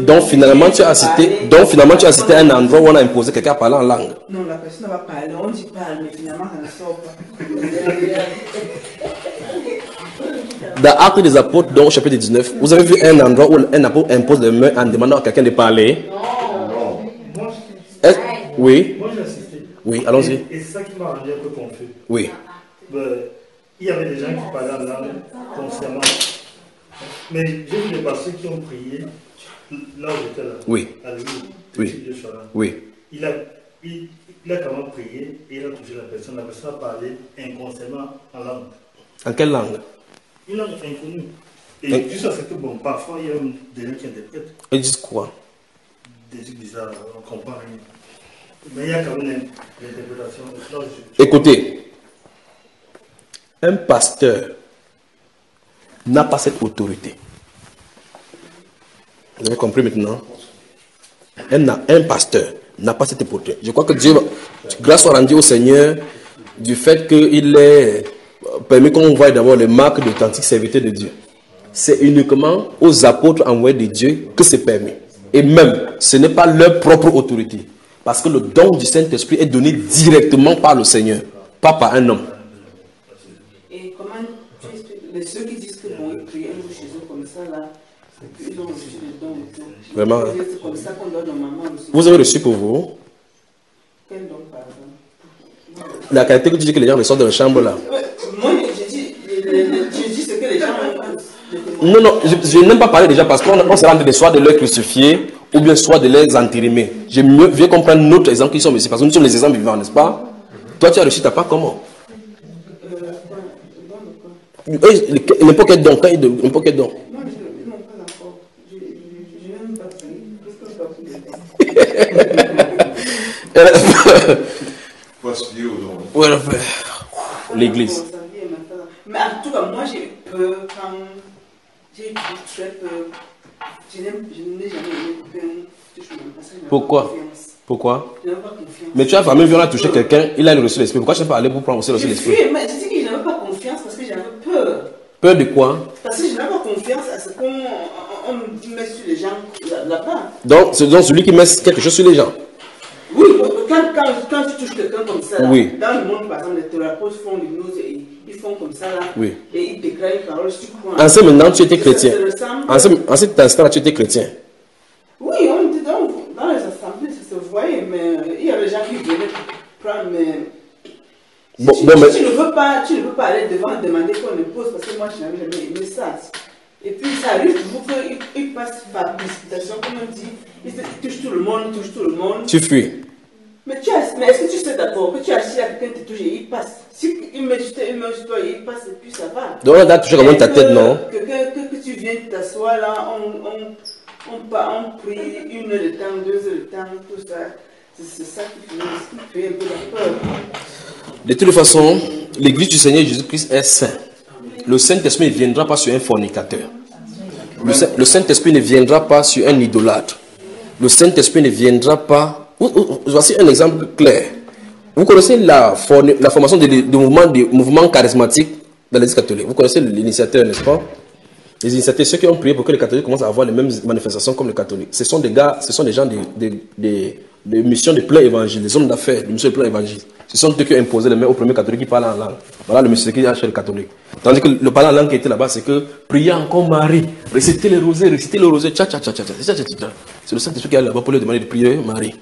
Donc finalement, tu as assisté, donc finalement, tu as assisté à un endroit où on a imposé quelqu'un à parler en langue. Non, la personne va parler, on dit parle, mais finalement, ça ne sort pas. Dans Actes des Apôtres, donc chapitre 19, vous avez vu un endroit où un apôtre impose les mains en demandant à quelqu'un de parler? Moi, Est- Oui, moi j'ai assisté. Oui, allons-y. Et, et c'est ça qui m'a rendu un peu confus. Oui, Ben, il y avait des gens qui parlaient en langue consciemment. Mais j'ai vu des pasteurs qui ont prié là où j'étais là. Oui. À lui, Oui. de oui. Il a, il, il a quand même prié et il a touché la personne. La personne a parlé inconsciemment en langue. En quelle langue? Une langue inconnue. Et Et- juste à ce que, bon, parfois, il y a des gens qui interprètent Ils disent quoi? Des trucs bizarres, on comprend rien. Écoutez, un pasteur n'a pas cette autorité. Vous avez compris maintenant? Un, pasteur n'a pas cette autorité. Je crois que Dieu, grâce soit rendue au Seigneur du fait qu'il est permis qu'on voie d'abord les marques d'authentique serviteur de Dieu. C'est uniquement aux apôtres envoyés de Dieu que c'est permis. Et même, ce n'est pas leur propre autorité. Parce que le don du Saint-Esprit est donné directement par le Seigneur, pas par un homme. Et comment tu expliques ceux qui disent que bon, ils prient un jour chez eux comme ça, là, ils ont reçu les dons et tout. Vraiment. C'est comme ça qu'on doit normalement. Vous avez reçu pour vous Quel don, par exemple la qualité que tu dis que les gens ressortent de la chambre là. Moi, je dis, je dis ce que les gens ont. Non, non, je, je n'aime pas parler déjà parce qu'on on se rend des soit de les crucifier ou bien soit de les entérimer. J'ai mieux viens comprendre notre exemple qui sont ici parce que nous sommes les exemples vivants, n'est-ce pas? Toi, tu as reçu ta part comment? Eux, le- N'importe quel don, quand il de- n'importe quel don. Moi, [LAUGHS] je non, pas encore. Je je- je n'ai même pas pris. Parce que je dois prier. Faut aspirer aux dons. Ouais, frère. L'église. Mais en tout cas, moi, j'ai eu peur quand. J'ai eu très peur. Je n'ai je n'ai jamais aimé Pourquoi? Pourquoi? Mais tu as famille, on a touché quelqu'un, il a reçu l'esprit. Pourquoi tu n'es pas allé pour prendre aussi Je reçu l'esprit? mais je dis que je n'avais pas confiance parce que j'avais peur. Peur de quoi? Parce que je n'avais pas confiance à ce qu'on on, on me met sur les gens là- là-bas. Donc, c'est donc celui qui met quelque chose sur les gens. Oui, quand, quand, quand tu touches quelqu'un comme ça, là, Oui. dans le monde, par exemple, les thérapeutes font l'hypnose et ils font comme ça, là, Oui. et ils déclarent une parole, si tu crois. En ce moment, tu étais chrétien. En ce, en cet instant-là, tu étais chrétien. Oui, on était dans, dans les assemblées, ça se voyait, mais euh, il y a des gens qui venaient prendre, mais. Bon, tu, mais- tu ne veux pas, tu ne veux pas aller devant demander qu'on impose parce que moi je n'avais jamais aimé ça. Et puis ça arrive toujours qu'ils ils passent par précipitation, comme on dit, ils touchent tout le monde, ils touchent tout le monde. Tu fuis. Mais, tu as, mais est-ce que tu sais d'abord que tu as à quelqu'un te touche et il passe Si il met sur toi, il sur toi et il passe et puis ça va. Donc, on a touché comme Mais ta tête, non? que, que, que, que tu viens t'asseoir là, on, on, on, on prie une heure de temps, deux heures de temps, tout ça. C'est ça qui fait, qui fait un peu la peur. De toute façon, l'église du Seigneur Jésus-Christ est saint. Le Saint-Esprit ne viendra pas sur un fornicateur. Le Saint-Esprit ne viendra pas sur un idolâtre. Le Saint-Esprit ne viendra pas. Voici un exemple clair. Vous connaissez la, la formation du mouvement, de mouvement charismatique dans l'Église catholique. Vous connaissez l'initiateur, n'est-ce pas? Les initiateurs, ceux qui ont prié pour que les catholiques commencent à avoir les mêmes manifestations comme les catholiques. Ce sont des gars, ce sont des gens des de, de, de missions de plein évangile, des hommes d'affaires, des missions de plein évangile. Ce sont eux qui ont imposé les mains aux premiers catholiques qui parlent en langue. Voilà le monsieur qui a chez le catholique. Tandis que le parlant en langue qui était là-bas, c'est que prier encore Marie, réciter les rosés, réciter les rosés, tcha tcha tcha tcha tcha tcha tcha. C'est le Saint-Esprit qui est là-bas pour lui demander de prier Marie.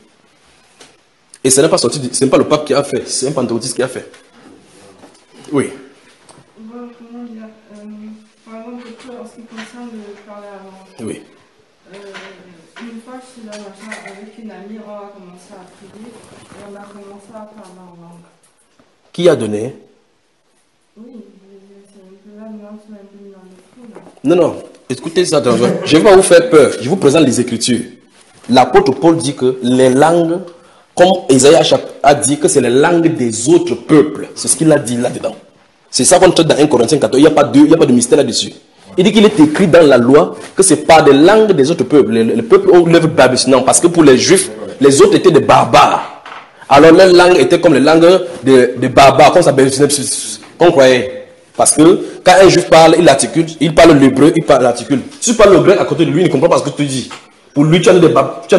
Et ce n'est pas sorti, ce n'est pas le pape qui a fait, c'est un pentecôtiste qui a fait. Oui. Oui. Euh, une fois, je suis chambre avec une amie, on a commencé à prier et on a commencé à parler en langue. Qui a donné? Oui, c'est un peu là, maintenant, c'est un peu dans le là. Non, non. Écoutez ça. Je ne vais pas vous faire peur. Je vous présente les Écritures. L'apôtre Paul dit que les langues, comme Isaïe a dit que c'est les langues des autres peuples. C'est ce qu'il a dit là-dedans. C'est ça qu'on traite dans 1 Corinthiens 14. Il n'y a, pas de- mystère là-dessus. Il dit qu'il est écrit dans la loi que c'est pas des langues des autres peuples. Les, les peuples ont l'œuvre babylonienne parce que pour les juifs, les autres étaient des barbares. Alors leur langue était comme les langues des de barbares, comme ça, qu'on croyait. Parce que quand un juif parle, il articule, il parle l'hébreu, il parle l'articule. Si tu parles le grec à côté de lui, il ne comprend pas ce que tu dis. Pour lui, tu as de,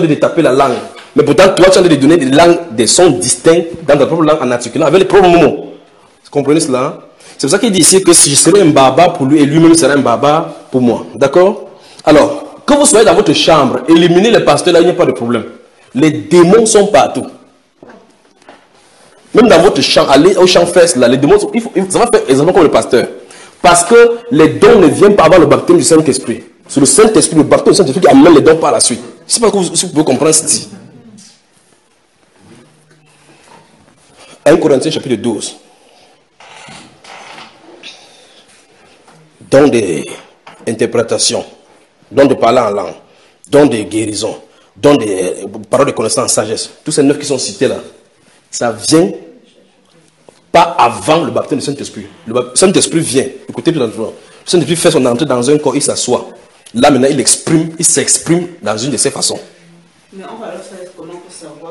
de taper la langue. Mais pourtant, toi, tu as de donner des langues, des sons distincts dans ta propre langue en articulant avec les propres mots. Vous comprenez cela hein? C'est pour ça qu'il dit ici que si je serais un barbare pour lui et lui-même serait un barbare pour moi. D'accord? Alors, que vous soyez dans votre chambre, éliminez les pasteurs là, il n'y a pas de problème. Les démons sont partout. Même dans votre champ, allez au champ fest, là, les démons, sont- il ça va faire exactement comme le pasteur. Parce que les dons ne viennent pas avant le baptême du Saint-Esprit. C'est le Saint-Esprit, le baptême du Saint-Esprit qui amène les dons par la suite. Je ne sais pas si vous pouvez comprendre ceci. 1 Corinthiens chapitre 12. Don des interprétations, don de parler en langue, don de guérison, don des paroles de connaissance, sagesse. Tous ces neuf qui sont cités là, ça vient pas avant le baptême du Saint-Esprit. Le Saint-Esprit vient. Écoutez tout. Le Saint-Esprit fait son entrée dans un corps, il s'assoit. Là maintenant, il exprime, il s'exprime dans une de ses façons.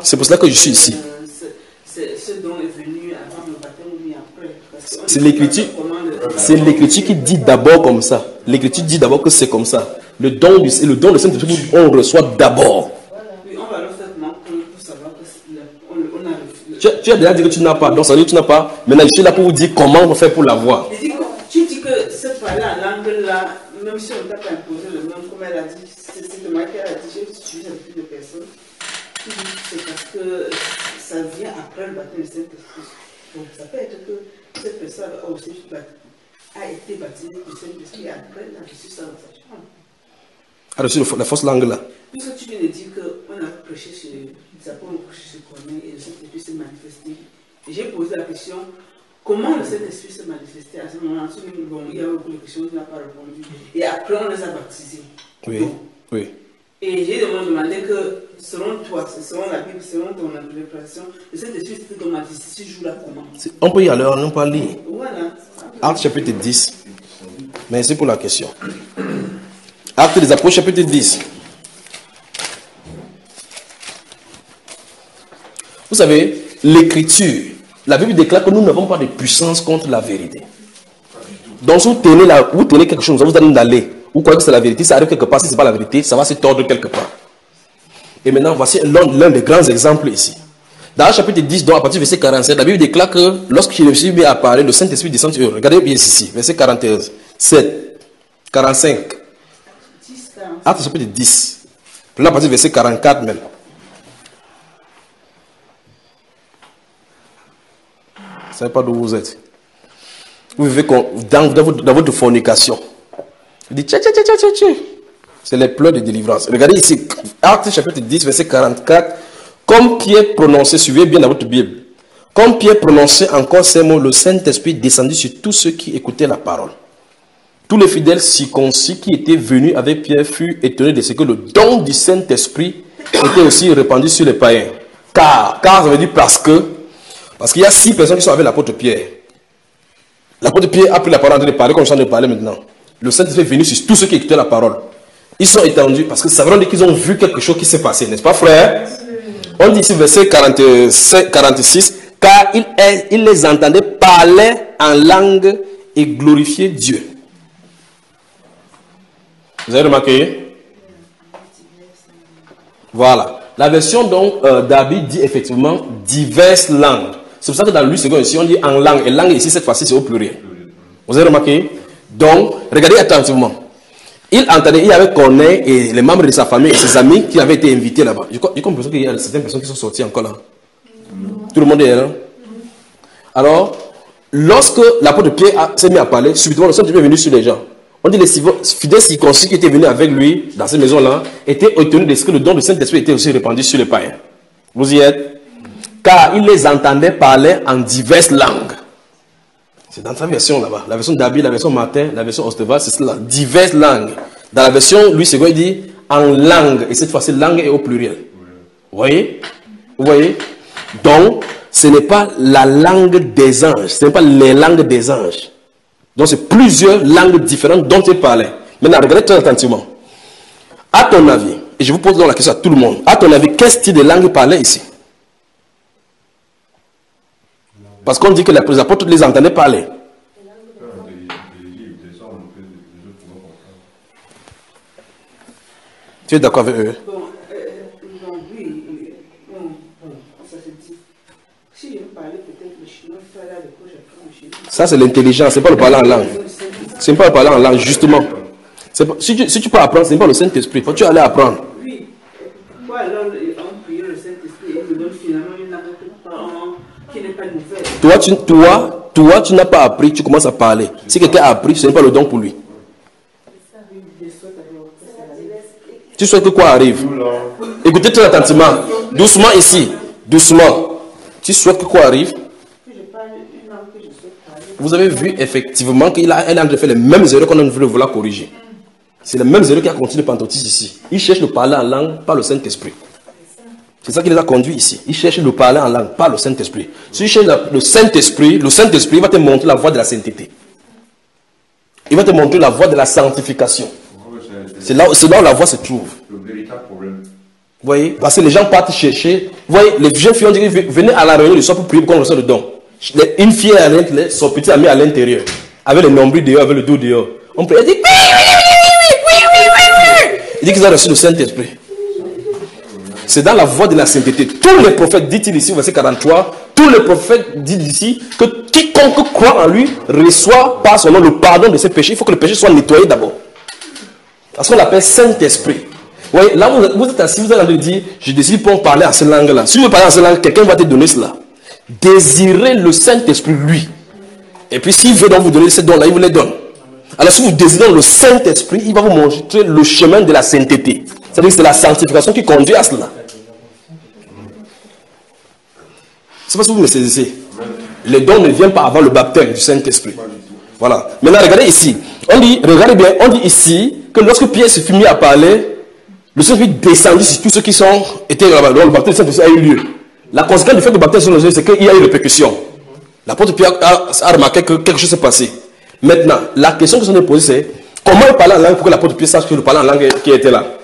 C'est pour cela que je suis ici. euh, ce- ce- ce don est venu avant le baptême ou bien après Parce qu'on C'est l'écriture. le- C'est l'écriture qui dit d'abord comme ça. L'écriture dit d'abord que c'est comme ça. Le don le don de Saint-Esprit, on reçoit d'abord. Le- le, Tu, as- tu as déjà dit que tu n'as pas. Donc ça veut dire que tu n'as pas. Maintenant, je suis là pour vous dire comment on fait pour l'avoir. Tu dis que ce parler en langue là, même si on ne t'a pas imposé le nom, comme elle a dit, c'est de moi qu'elle a dit, j'ai suivi plus de personnes. C'est parce que ça vient après le baptême du Saint-Esprit. Donc ça peut être que cette personne a aussi bat- a été baptisée du Saint-Esprit et après elle a reçu sa chambre. A reçu la fausse langue là. Puisque tu viens de dire qu'on a prêché sur les apôtres, prêché sur Corneille et le Saint-Esprit s'est manifesté. J'ai posé la question comment le Saint-Esprit s'est manifesté à ce moment-là? Bon, il y a beaucoup de questions, il n'a pas répondu. Et après, on les a baptisés. Oui. Donc, Oui. Et j'ai demandé que, selon toi, selon la Bible, selon ton interprétation, le Saint-Esprit s'était manifesté ce jour-là comment C'est- On peut y aller, on pas lire. Voilà. Acte chapitre 10. Merci pour la question. Acte des apôtres chapitre 10. Vous savez, l'écriture, la Bible déclare que nous n'avons pas de puissance contre la vérité. Donc si vous tenez, la, vous tenez quelque chose, vous allez vous croyez que c'est la vérité, ça arrive quelque part, si ce n'est pas la vérité, ça va se tordre quelque part. Et maintenant, voici l'un des grands exemples ici. Dans le chapitre 10, donc à partir du verset 47, la Bible déclare que lorsque Jésus à parler, le Saint-Esprit descend sur eux. Regardez bien ici, verset 41, 7, 45, 10, 40. Acte chapitre 10. Là, à partir du verset 44 même. Vous ne savez pas d'où vous êtes. Vous vivez dans, dans votre fornication. Il dit, tchè, tchè, tchè, tchè, tchè. C'est les pleurs de délivrance. Regardez ici, Acte chapitre 10, verset 44. Comme Pierre prononçait, suivez bien dans votre Bible. Comme Pierre prononçait encore ces mots, le Saint-Esprit descendit sur tous ceux qui écoutaient la parole. Tous les fidèles circoncis qui étaient venus avec Pierre furent étonnés de ce que le don du Saint-Esprit était aussi répandu sur les païens. Car, car ça veut dire parce que, parce qu'il y a six personnes qui sont avec l'apôtre Pierre. L'apôtre Pierre a pris la parole en train de parler comme je suis en train de parler maintenant. Le Saint-Esprit est venu sur tous ceux qui écoutaient la parole. Ils sont étendus parce que ça veut dire qu'ils ont vu quelque chose qui s'est passé, n'est-ce pas, frère? On dit ici, verset 47, 46, car il, est- il les entendait parler en langue et glorifier Dieu. Vous avez remarqué? Voilà. La version donc euh, d'Abi dit effectivement diverses langues. C'est pour ça que dans le second ici, on dit en langue. Et langue ici, cette fois-ci, c'est au pluriel. Vous avez remarqué? Donc, regardez attentivement. Il entendait, il avait Corneille et les membres de sa famille et ses amis qui avaient été invités là-bas. J'ai co- j'ai comme l'impression qu'il y a certaines personnes qui sont sorties encore là. Tout le monde est là. Alors, lorsque l'apôtre Pierre s'est mis à parler, subitement le Saint-Esprit est venu sur les gens. On dit les fidèles circoncis qui étaient venus avec lui dans cette maison-là étaient étonnés de ce que le don du Saint-Esprit était aussi répandu sur les païens. Vous y êtes? Car il les entendait parler en diverses langues. C'est dans sa version là-bas. La version d'Abi, la version Martin, la version Osteva, c'est cela. Diverses langues. Dans la version Louis II, il dit? En langue. Et cette fois-ci, langue est au pluriel. Vous voyez? Vous voyez? Donc, ce n'est pas la langue des anges. Ce n'est pas les langues des anges. Donc, c'est plusieurs langues différentes dont il parlait. Maintenant, regardez très attentivement. À ton avis, et je vous pose donc la question à tout le monde, à ton avis, quel style de langue il parlait ici? Parce qu'on dit que les apôtres les entendaient parler. Tu es d'accord avec eux? Bon, euh, bon, oui, oui. Bon, bon, ça se dit. Si je veux parler peut-être le chinois, il faut aller à l'école, j'apprends le chinois. Ça, c'est l'intelligence, c'est pas le parler en langue. C'est pas le parler en langue, justement. C'est pas- si, tu, si tu peux apprendre, ce n'est pas le Saint-Esprit. Faut tu aller apprendre. Oui. Pourquoi alors on prie le Saint-Esprit et nous donne finalement une langue que- en- qui n'est pas nouvelle Toi, tu, toi, toi, tu n'as pas appris, tu commences à parler. Si quelqu'un a appris, ce n'est pas le don pour lui. Tu souhaites que quoi arrive? Écoutez très attentivement. Doucement ici. Doucement. Tu souhaites que quoi arrive? Vous avez vu effectivement qu'il a, a fait les mêmes erreurs qu'on a voulu vouloir corriger. C'est les mêmes erreurs qui a continué Pentecôtiste ici. Il cherche de parler en langue par le Saint-Esprit. C'est ça qui les a conduits ici. Il cherche de parler en langue par le Saint-Esprit. Si tu cherches le Saint-Esprit, le Saint-Esprit va te montrer la voie de la sainteté. Il va te montrer la voie de la sanctification. C'est là, où la voie se trouve. Le véritable problème. Vous voyez? Parce que les gens partent chercher. Vous voyez, les jeunes filles ont dit venez à la réunion du soir pour prier pour qu'on reçoive le don. Une fille à l'intérieur, son petit ami à l'intérieur, avec le nombril dehors, avec le dos dehors. On prie, elle dit oui, oui, oui, oui, oui, oui, oui, oui. Il dit qu'ils ont reçu le Saint-Esprit. C'est dans la voie de la sainteté. Tous les prophètes, dit-il ici, verset 43, tous les prophètes disent ici que quiconque croit en lui reçoit par son nom le pardon de ses péchés. Il faut que le péché soit nettoyé d'abord. Parce qu'on l'appelle Saint-Esprit. Vous voyez, là, vous, êtes- vous assis, vous train de dire, je décide pour parler en cette langue-là. Si tu veux parler en cette langue, quelqu'un va te donner cela. Désirez le Saint-Esprit, lui. Et puis, s'il veut donc vous donner ce don-là, il vous les donne. Alors, si vous désirez le Saint-Esprit, il va vous montrer le chemin de la sainteté. C'est-à-dire que c'est la sanctification qui conduit à cela. Sais pas si vous me saisissez. Les dons ne viennent pas avant le baptême du Saint-Esprit. Voilà. Maintenant, regardez ici. On dit, regardez bien, on dit ici que lorsque Pierre se fut mis à parler, le Saint-Esprit descendit sur tous ceux qui sont, étaient là-bas. Le baptême du Saint-Esprit a eu lieu. La conséquence du fait que le baptême soit c'est qu'il y a eu répercussion. L'apôtre Pierre a, remarqué que quelque chose s'est passé. Maintenant, la question que je me pose, c'est comment il parlait en langue pour que l'apôtre Pierre sache que le en langue qui était là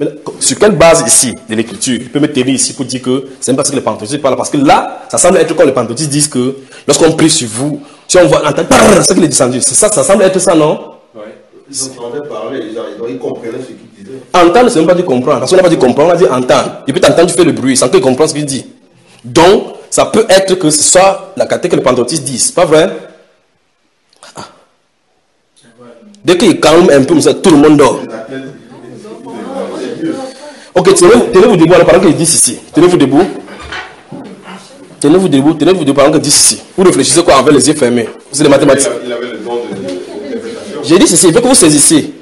Mais sur quelle base ici de l'écriture Il peut me tenir ici pour dire que c'est même parce que les pentecôtistes parlent. Parce que là, ça semble être comme les pentecôtistes disent que lorsqu'on prie sur vous, si on voit entendre, c'est qu'il est descendu. C'est ça, ça semble être ça, non? Ils entendaient parler, ils, comprenaient ce qu'ils disaient. Entendre, c'est même pas dire comprendre. Parce qu'on n'a pas dit comprendre, on a dit entendre. Il peut t'entendre, tu fais le bruit sans qu'il comprenne ce qu'il dit. Donc, ça peut être que ce soit la qualité que les pentecôtistes disent. Pas vrai? Ah. Dès qu'il calme un peu, tout le monde dort. Ok, tenez- tenez-vous debout alors, pendant qu'ils disent ici. Tenez-vous debout. Tenez-vous debout, tenez-vous debout pendant qu'ils disent ici. Vous réfléchissez quoi avec les yeux fermés? C'est les mathématiques. il avait le don de. J'ai dit ceci, il faut que vous saisissiez.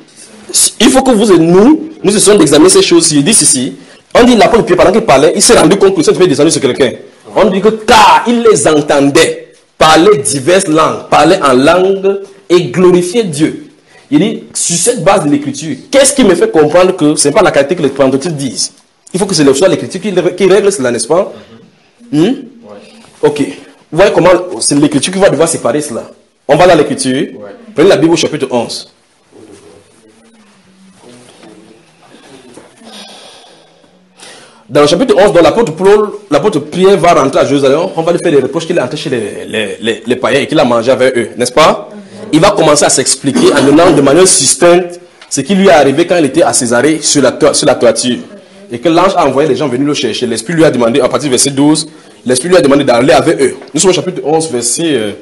Il faut que vous et nous, nous essayons d'examiner ces choses. Il dit ceci. On dit l'apôtre Pierre, pendant qu'il parlait, il s'est rendu compte que le Saint-Esprit est descendu sur quelqu'un. On dit que car il les entendait parler diverses langues, parler en langue et glorifier Dieu. Il dit, sur cette base de l'écriture, qu'est-ce qui me fait comprendre que ce n'est pas la qualité que les pentecôtistes disent? Il faut que ce soit l'écriture qui, qui règle cela, n'est-ce pas? Hmm? Ok. Vous voyez comment c'est l'écriture qui va devoir séparer cela. On va dans l'écriture. Prenez la Bible au chapitre 11. Dans le chapitre 11, dont l'apôtre Paul- l'apôtre Pierre va rentrer à Jérusalem, on va lui faire des reproches qu'il est entré chez les, les- les- les païens et qu'il a mangé avec eux, n'est-ce pas? Il va commencer à s'expliquer en donnant de manière succincte ce qui lui est arrivé quand il était à Césarée sur la, sur la toiture. Et que l'ange a envoyé les gens venir le chercher. L'Esprit lui a demandé, à partir du verset 12, l'Esprit lui a demandé d'aller avec eux. Nous sommes au chapitre 11, verset euh,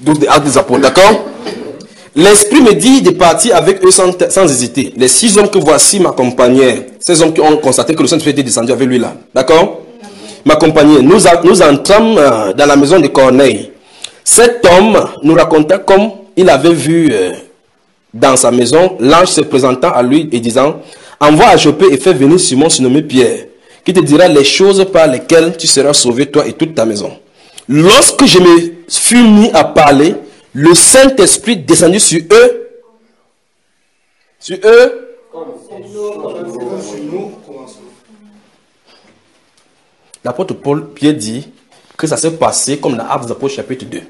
12 des Actes des Apôtres, d'accord? L'Esprit me dit de partir avec eux sans, sans hésiter. Les six hommes que voici m'accompagnaient. Ces hommes qui ont constaté que le Saint-Esprit était descendu avec lui là. D'accord? M'accompagnaient. Nous, nous entrâmes euh, dans la maison de Corneille. Cet homme nous raconta comme il avait vu euh, dans sa maison l'ange se présentant à lui et disant Envoie à Jopé et fais venir Simon surnommé Pierre, qui te dira les choses par lesquelles tu seras sauvé, toi et toute ta maison. Lorsque je me fus mis à parler, le Saint-Esprit descendit sur eux. Sur eux. L'apôtre Paul Pierre dit que ça s'est passé comme dans Actes Apôtres chapitre 2.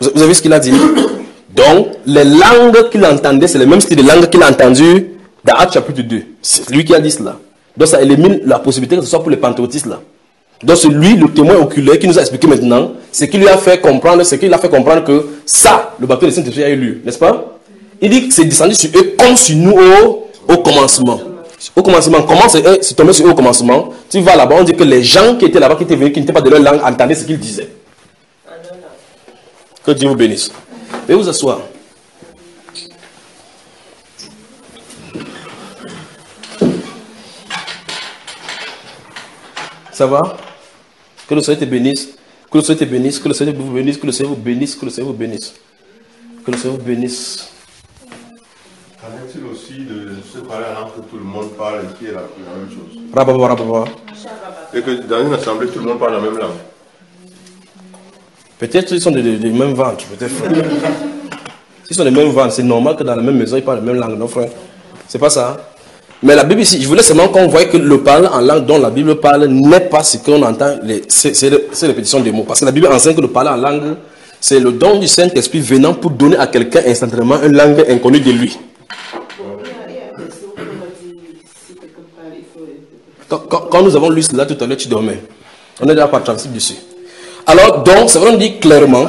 Vous avez ce qu'il a dit? Donc, les langues qu'il entendait, c'est le même style de langue qu'il a entendu dans Actes chapitre 2. C'est lui qui a dit cela. Donc, ça élimine la possibilité que ce soit pour les pentecôtistes là. Donc, c'est lui, le témoin oculaire, qui nous a expliqué maintenant ce qui lui a fait comprendre, ce qui lui a fait comprendre que ça, le baptême du Saint-Esprit a eu lieu, n'est-ce pas? Il dit que c'est descendu sur eux comme sur nous au, au commencement. Au commencement, comment c'est c'est tombé sur eux au commencement? Tu vas là-bas, on dit que les gens qui étaient là-bas, qui étaient venus, qui n'étaient pas de leur langue, entendaient ce qu'ils disaient. Que Dieu vous bénisse. Veuillez vous asseoir. Ça va? Que le Seigneur te bénisse. Que le Seigneur te bénisse. Que le Seigneur vous bénisse. Que le Seigneur vous bénisse. Que le Seigneur vous bénisse. Que le Seigneur vous bénisse. Qu'en est-il aussi de se parler en langue que tout le monde parle et qui est la, la même chose? Et que dans une assemblée, tout le monde parle la même langue. Peut-être ils sont des, des- des mêmes ventes. Peut-être. [LAUGHS] frère. S'ils sont des mêmes ventes, c'est normal que dans la même maison, ils parlent la même langue, non, frère? C'est pas ça. Mais la Bible ici, je voulais seulement qu'on voit que le parler en langue dont la Bible parle n'est pas ce qu'on entend, c'est c'est répétition des mots. Parce que la Bible enseigne que le parler en langue, c'est le don du Saint-Esprit venant pour donner à quelqu'un instantanément une langue inconnue de lui. Quand, quand- quand nous avons lu cela tout à l'heure, tu dormais. On est déjà pas traversé dessus. Alors, donc, c'est vrai, on dit clairement.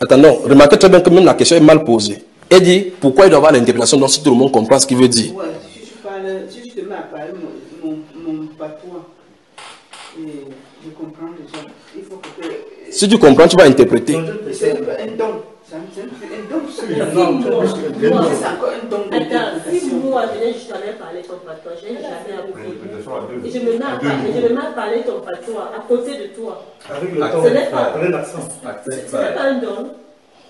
Attendons, remarquez très bien que même la question est mal posée. Elle dit pourquoi il doit avoir l'interpellation donc si tout le monde comprend ce qu'il veut dire? Ouais, si je parle, si je te mets à parler mon, mon, mon patois, et je comprends déjà. Il faut que. Si tu comprends, tu vas interpréter. C'est C'est un don. C'est encore Attends, si moi je viens juste à parler ton patois, je n'ai jamais appris. Et je me mets à parler, je me mets à parler ton patois à côté de toi. Avec le pas, avec l'accent. ce n'est pas un don.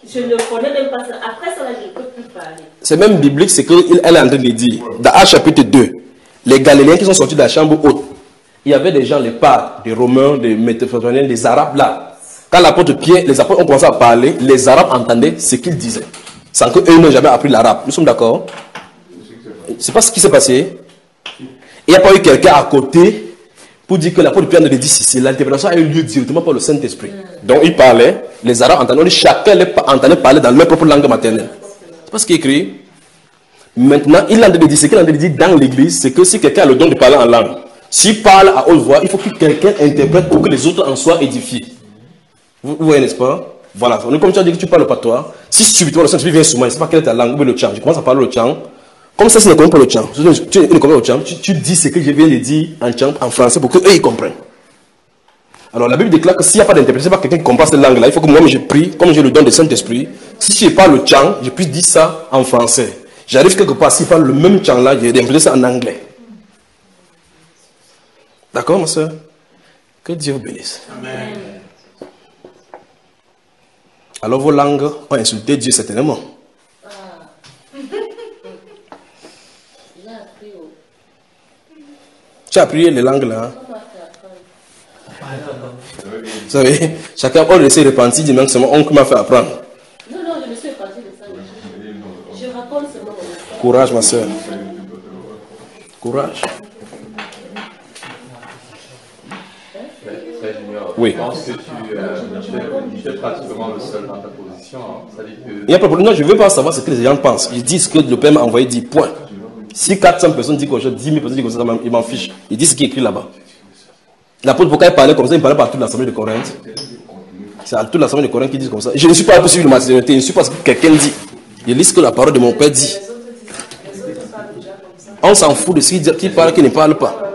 Je ne connais même pas ça. Après ça, je ne peux plus parler. C'est même biblique ce qu'elle est en train de dire. Dans Actes chapitre 2, les Galiléens qui sont sortis de la chambre haute, il y avait des gens, les Pâtres, des Romains, des Métaphoréens, des Arabes là. Quand l'apôtre Pierre, les apôtres ont commencé à parler, les Arabes entendaient ce qu'ils disaient. Sans qu'eux n'aient jamais appris l'arabe. Nous sommes d'accord C'est pas ce qui s'est passé. Il n'y a pas eu quelqu'un à côté pour dire que l'apôtre Pierre ne dit si l'interprétation a eu lieu directement par le Saint-Esprit. Donc il parlait, les Arabes entendaient, chacun les entendait parler dans leur propre langue maternelle. C'est pas ce qui est écrit. Maintenant, il en dit, ce qu'il en dit dans l'église, c'est que si quelqu'un a le don de parler en langue, s'il parle à haute voix, il faut que quelqu'un interprète pour que les autres en soient édifiés. Vous voyez, n'est-ce pas? Voilà. Donc, Comme tu as dit que tu parles pas toi, si subitement le Saint-Esprit vient sur moi, je ne sais pas quelle est ta langue, ou le chant, je commence à parler le chant. Comme ça, si ne connais pas le tu, ne connais pas le chant, tu, dis ce que je viens de dire en chant, en français, pour qu'eux, ils comprennent. Alors la Bible déclare que s'il n'y a pas d'interprétation, pas quelqu'un qui comprend cette langue-là, il faut que moi, je prie, comme j'ai le don du Saint-Esprit, si je parle le chant, je puisse dire ça en français. J'arrive quelque part, s'il parle le même chant-là, j'ai d'interpréter ça en anglais. D'accord, ma soeur? Que Dieu vous bénisse. Alors vos langues ont insulté Dieu certainement. Tu as prié les langues là. Hein. Vous savez, chacun hors de se repentir dit même c'est mon oncle m'a fait apprendre? Non, non, je me suis repentie de ça. Je raconte seulement. Courage, ma soeur. Courage. Oui. je pense que tu, euh, tu es pratiquement le seul dans ta position. que Il n'y a pas de problème. Non, je ne veux pas savoir ce que les gens pensent. Ils disent que le Père m'a envoyé 10 points. Si 400 personnes disent que 10 000 personnes disent que ça, ils m'en fichent. Ils disent ce qui est écrit là-bas. L'apôtre, pourquoi il parlait comme ça Il parlait par toute l'assemblée de Corinthe. C'est à toute l'assemblée de Corinthe qui disent comme ça. Je ne suis pas là pour suivre la maternité. Je ne suis pas ce que quelqu'un dit. Je lis ce que la parole de mon Père dit. On s'en fout de ce qu'il parle, qui ne parle pas.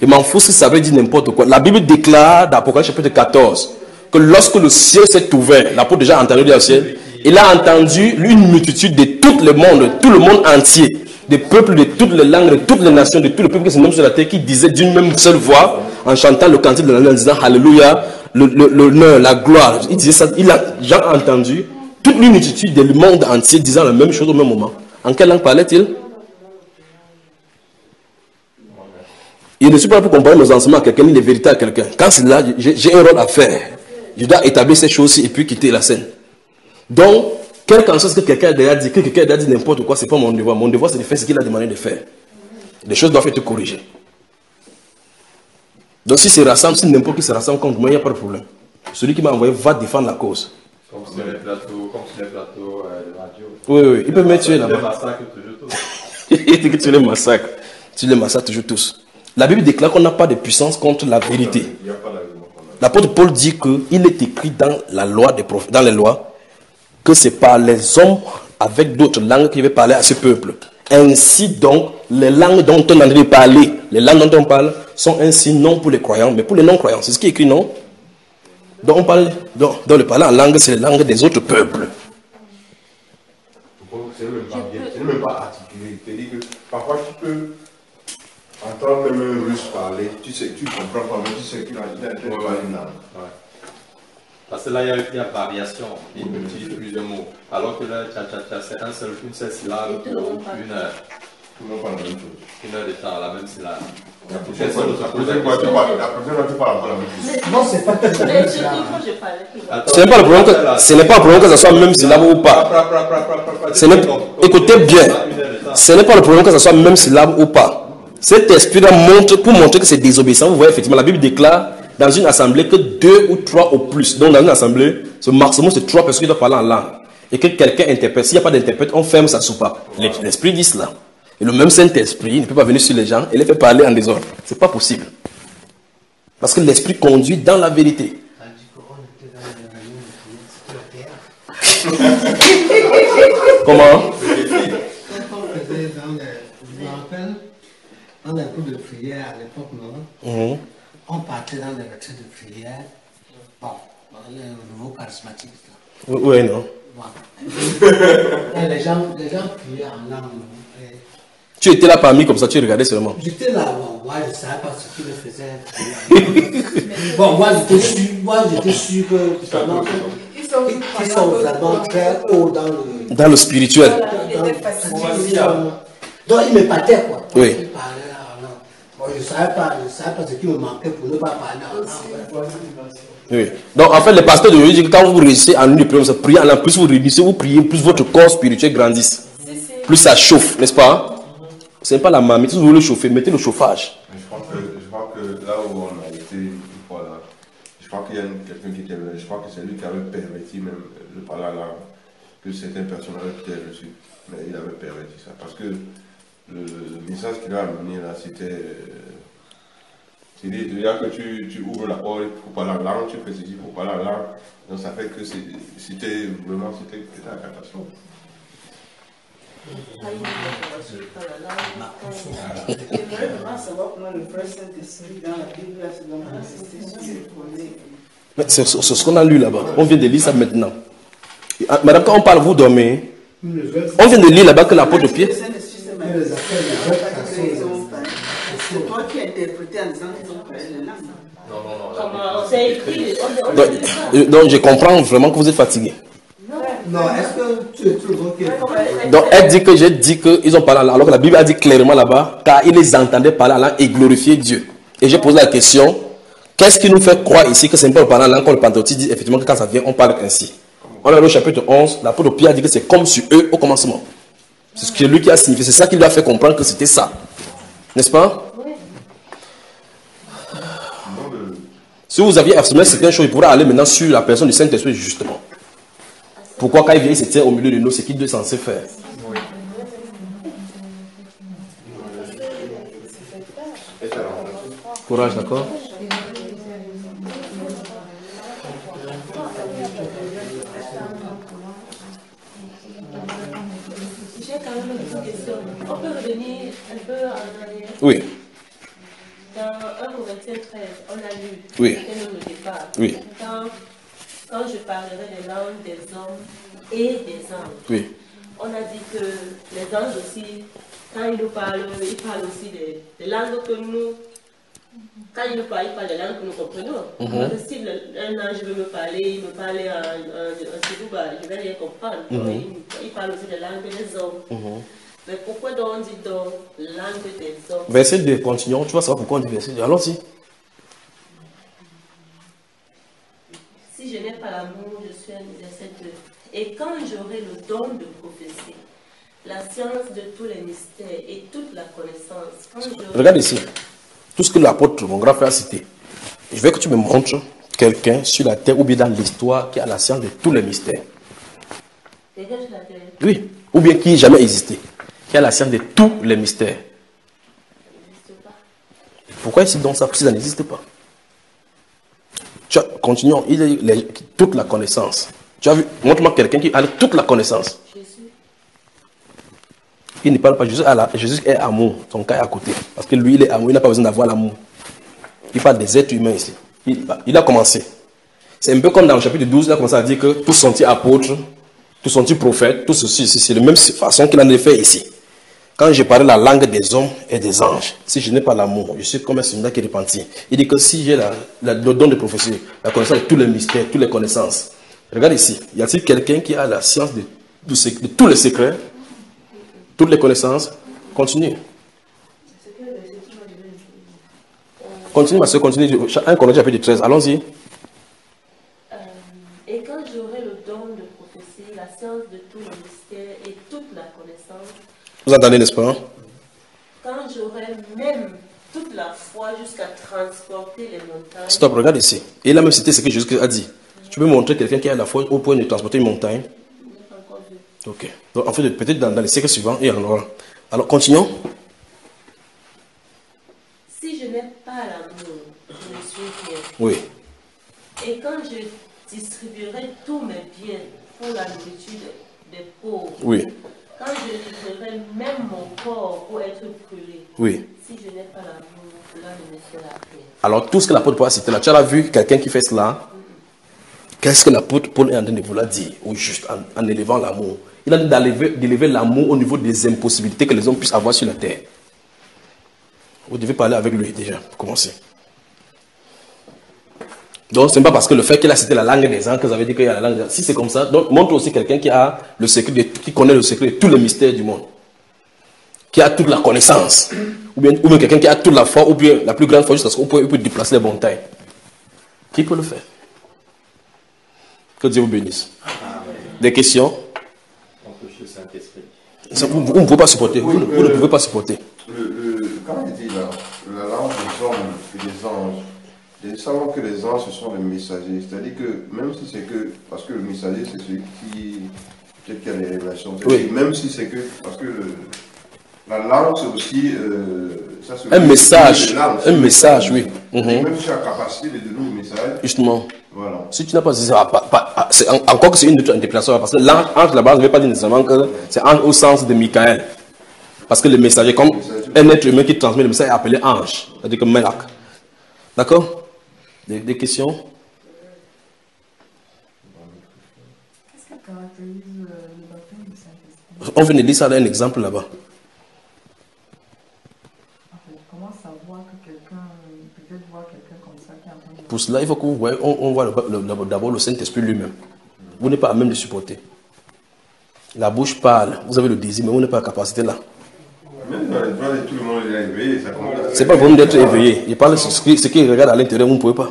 Je m'en fous si ça veut dire n'importe quoi. La Bible déclare dans Apocalypse chapitre 14 que lorsque le ciel s'est ouvert, l'apôtre déjà entendu au ciel, il a entendu une multitude de tout le monde, tout le monde entier, des peuples de toutes les langues, de toutes les nations, de tous les peuples qui se nomment sur la terre, qui disaient d'une même seule voix, en chantant le cantique de la en disant Alléluia, le- le- l'honneur, la gloire. Il disait ça, il a déjà entendu toute une multitude du monde entier disant la même chose au même moment. En quelle langue parlait-il? Je ne suis pas là pour comparer mes enseignements à quelqu'un, ni les vérités à quelqu'un. Quand c'est là, j'ai un rôle à faire. Je dois établir ces choses-ci et puis quitter la scène. Donc, quel qu'en soit ce que quelqu'un a déjà dit, que quelqu'un a déjà dit n'importe quoi, ce n'est pas mon devoir. Mon devoir, c'est de faire ce qu'il a demandé de faire. Les choses doivent être corrigées. Donc, si c'est rassemble, si n'importe qui se rassemble contre moi, il n'y a pas de problème. Celui qui m'a envoyé va défendre la cause. comme sur les plateaux, comme sur les plateaux euh, de radio. Oui, oui, il peut me tuer Les là-bas. massacres toujours tous. [LAUGHS] Il dit que tu les massacres. Tu les massacres toujours tous. La Bible déclare qu'on n'a pas de puissance contre la vérité. L'apôtre Paul dit qu'il est écrit dans la loi des prophètes, dans les lois, que c'est par les hommes avec d'autres langues qu'il veut parler à ce peuple. Ainsi donc, les langues dont on est en train de parler, les langues dont on parle, sont ainsi non pour les croyants, mais pour les non-croyants. C'est ce qui est écrit, non? Donc on parle, donc, donc le parler en langue, c'est les langues des autres peuples. C'est même pas bien, c'est même pas articulé. C'est-à-dire que parfois tu peux entendre même un russe parler, tu sais, tu comprends pas, mais tu sais qu'il a une langue. Ouais. Parce que là, il y a, il y a variation. Il utilise plusieurs mots. Alors que là, tcha, tcha, tcha, c'est un seul, une seule syllabe pour une heure. Tout le monde parle la même chose. Une heure de temps, la même syllabe. La prochaine fois, tu parles la encore même chose. Non, c'est pas ça. Ce n'est pas le problème que, ce n'est pas le problème que ce soit même syllabe ou pas. Ce n'est- écoutez bien. Ce n'est pas le problème que ce soit même syllabe ou pas. Cet esprit-là montre, pour montrer que c'est désobéissant, vous voyez effectivement, la Bible déclare dans une assemblée que deux ou trois au plus. Donc dans une assemblée, ce maximum c'est trois personnes qui doivent parler en langue. Et que quelqu'un interprète. S'il n'y a pas d'interprète, on ferme sa soupape. L'esprit dit cela. Et le même Saint-Esprit ne peut pas venir sur les gens et les faire parler en désordre. C'est pas possible. Parce que l'esprit conduit dans la vérité. Comment On faisait dans les- je me rappelle, dans les cours de prière à l'époque, non? Mhm. On partait dans les retraites de prière. Bon, le nouveau charismatique. là. Oui, non. [LAUGHS] Les, gens, les gens priaient en langue. Et Tu étais là parmi comme ça, tu regardais seulement. J'étais là, bon, moi je ne savais pas ce qu'ils faisaient. [LAUGHS] bon, moi j'étais sûr, moi j'étais sûr que vraiment, Ils sont vraiment très hauts dans le. Dans le spirituel. dans- dans- Donc ils m'épataient quoi. Oui. Ils parlaient là en langue. Bon, je ne savais pas, ce qui me manquait pour ne pas parler en. Oui. Donc en fait, les pasteurs de que quand vous réussissez en une prière, plus vous réunissez, vous priez, plus votre corps spirituel grandisse. Plus ça chauffe, n'est-ce pas? Ce n'est pas la mamie, si vous voulez chauffer, mettez le chauffage. Je crois, que, là où on a été une fois je crois qu'il y a quelqu'un qui était je crois que c'est lui qui avait perverti même le parler à langue, que certaines personnes avaient peut-être reçu, mais il avait perverti ça. Parce que le, le message qu'il a amené là, c'était. euh, C'est-à-dire que tu, tu ouvres la porte pour parler en langue, tu fais ceci pour parler en langue, donc ça fait que c'est- c'était vraiment c'était c'était la catastrophe. J'aimerais vraiment savoir comment le frère Saint-Esprit dans la Bible c'est ce qu'on a lu là-bas. On vient de lire ça maintenant. Ah, Madame, quand on parle, vous dormez. On vient de lire là-bas que l'apôtre Pierre. C'est toi qui as interprété en disant qu'ils ont parlé. Non, non, non. Donc, je comprends vraiment que vous êtes fatigué. Non, est-ce que tu, que... Donc elle dit que j'ai dit qu'ils ont parlé alors que la Bible a dit clairement là-bas, car ils les entendaient parler en langue et glorifier Dieu. Et j'ai posé la question, qu'est-ce qui nous fait croire ici que c'est pas le parler en langue, quand le Pentecôte dit effectivement que quand ça vient, on parle ainsi? On a le chapitre 11, l'apôtre Pierre dit que c'est comme sur eux au commencement. C'est ce que lui qui a signifié, c'est ça qui lui a fait comprendre que c'était ça. N'est-ce pas? Si vous aviez affirmé certaines choses, il pourrait aller maintenant sur la personne du Saint-Esprit, justement. Pourquoi quand il vient, il se tient au milieu de nous, c'est qu'il est censé faire. Courage, d'accord J'ai quand même une petite question. On peut revenir un peu en arrière. Oui. Dans 1 Corinthiens 13, on a lu, Oui. le départ. Oui. Quand, quand je parlerai des langues des hommes et des anges, Oui. on a dit que les anges aussi, quand ils nous parlent, ils parlent aussi des, des langues que nous. Quand ils nous parlent, ils parlent des langues que nous comprenons. Mhm. Parce que si un ange veut me parler, il me parle en, en, je vais rien comprendre. Il, il parle aussi des langues des hommes. Mhm. Mais pourquoi donc on dit donc langue des hommes? Verset 2, continuons. Tu vas savoir pourquoi on dit verset 2. Allons-y. Si je n'ai pas l'amour, je suis un verset 2. Et quand j'aurai le don de prophétie, la science de tous les mystères et toute la connaissance, quand Regarde ici. Tout ce que l'apôtre, mon grand frère, a cité. Je veux que tu me montres quelqu'un sur la terre ou bien dans l'histoire qui a la science de tous les mystères. Quelqu'un sur la terre, Oui. Ou bien qui n'a jamais existé. La science de tous les mystères. Pourquoi ici donc ça Si ça n'existe pas? Tu as, continuons. Il est toute la connaissance. Tu as vu Montre-moi quelqu'un qui a toute la connaissance. Jésus, Il ne parle pas. Jésus, a la- Jésus est amour. Son cas est à côté. Parce que lui, il est amour. Il n'a pas besoin d'avoir l'amour. Il parle des êtres humains ici. Il, il a commencé. C'est un peu comme dans le chapitre 12, il a commencé à dire que tout senti apôtre, tout senti prophète, tout ceci, c'est c'est la même façon qu'il en a fait ici. Quand je parle la langue des hommes et des anges, si je n'ai pas l'amour, je suis comme un soldat qui est repenti. Il dit que si j'ai le don de prophétie, la connaissance de tous les mystères, toutes les connaissances, regarde ici, y a-t-il quelqu'un qui a la science de, tous les secrets, toutes les connaissances? Continue. Continue, ma soeur, continue. 1 Corinthiens chapitre 13, allons-y. euh, et quand j'aurai le don de prophétie, la science de tous les mystères et toute la connaissance, Vous entendez, n'est-ce pas? Quand j'aurai même toute la foi jusqu'à transporter les montagnes, Stop, regarde ici. Et il a même cité ce que Jésus a dit. Tu peux montrer quelqu'un qui a la foi au point de transporter une montagne? Ok. Donc, en fait, peut-être dans, dans les siècles suivants, il y en aura. Alors, continuons. Si je n'ai pas l'amour, je suis rien. Oui. Et quand je distribuerai tous mes biens pour la nourriture des pauvres, Oui. Quand je livrerai même mon corps pour être brûlé, Oui. si je n'ai pas l'amour, cela ne me à rien. Alors, tout ce que l'apôtre Paul a cité là, tu as vu quelqu'un qui fait cela? Qu'est-ce que l'apôtre Paul est en train de vouloir dire? Au juste, en, en élevant l'amour. Il a dit d'élever d'élever l'amour au niveau des impossibilités que les hommes puissent avoir sur la terre. Vous devez parler avec lui déjà, pour commencer. Donc, ce n'est pas parce que le fait qu'il a cité la langue des gens que vous avez dit qu'il y a la langue des gens. Si c'est comme ça, montre aussi quelqu'un qui a le secret, qui connaît le secret de tous les mystères du monde. Qui a toute la connaissance. Ou bien, ou bien quelqu'un qui a toute la foi, ou bien la plus grande foi, jusqu'à ce qu'on peut, déplacer les montagnes. Qui peut le faire? Que Dieu vous bénisse. Des questions? Vous, ne pouvez pas supporter. Vous, ne- pouvez pas supporter. Il dit là, la langue des hommes et des anges, nous savons que les anges, ce sont les messagers. C'est-à-dire que même si c'est que, parce que le messager, c'est celui qui, peut-être qui a les révélations. Oui. Même si c'est que, parce que le- la langue, c'est aussi, euh, ça, Un message. Un message, oui. Mhm. Même si tu as la capacité de donner un message, Justement. voilà. Si tu n'as pas dit ça, pas- ah, encore que c'est une interprétation, parce que l'ange ange, là-bas ne veut pas dire nécessairement que c'est ange au sens de Michael. Parce que le messager, comme un être humain qui transmet le message, est appelé ange, c'est-à-dire que Melach. D'accord? Des, des questions? Qu'est-ce qui caractérise euh, le baptême du Saint-Esprit? On vient de lire ça là, un exemple là-bas. Comment savoir que quelqu'un, peut-être voir quelqu'un comme ça qui est en train de... Pour cela, il faut que vous voyez, on, on voit le- le- le- d'abord le Saint-Esprit lui-même. Vous n'êtes pas à même de supporter. La bouche parle. Vous avez le désir, mais vous n'avez pas la capacité là. C'est pas le problème d'être éveillé. Il parle de ce qui, ce qui regarde à l'intérieur, vous ne pouvez pas.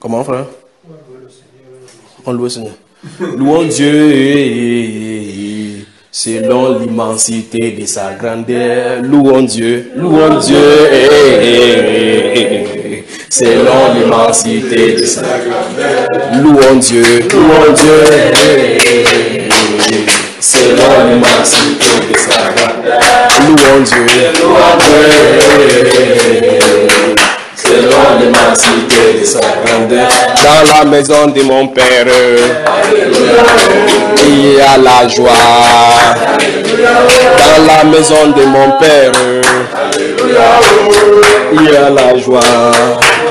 Comment, frère? On loue le Seigneur. [LAUGHS] Louons Dieu selon l'immensité de sa grandeur. Louons Dieu, louons Dieu selon l'immensité de sa grandeur. Louons Dieu, louons Dieu selon l'immensité de sa grandeur. Louons Dieu, louons selon l'immensité de sa grandeur. Dans la maison de mon Père, il y a la joie. Dans la maison de mon Père, il y a la joie.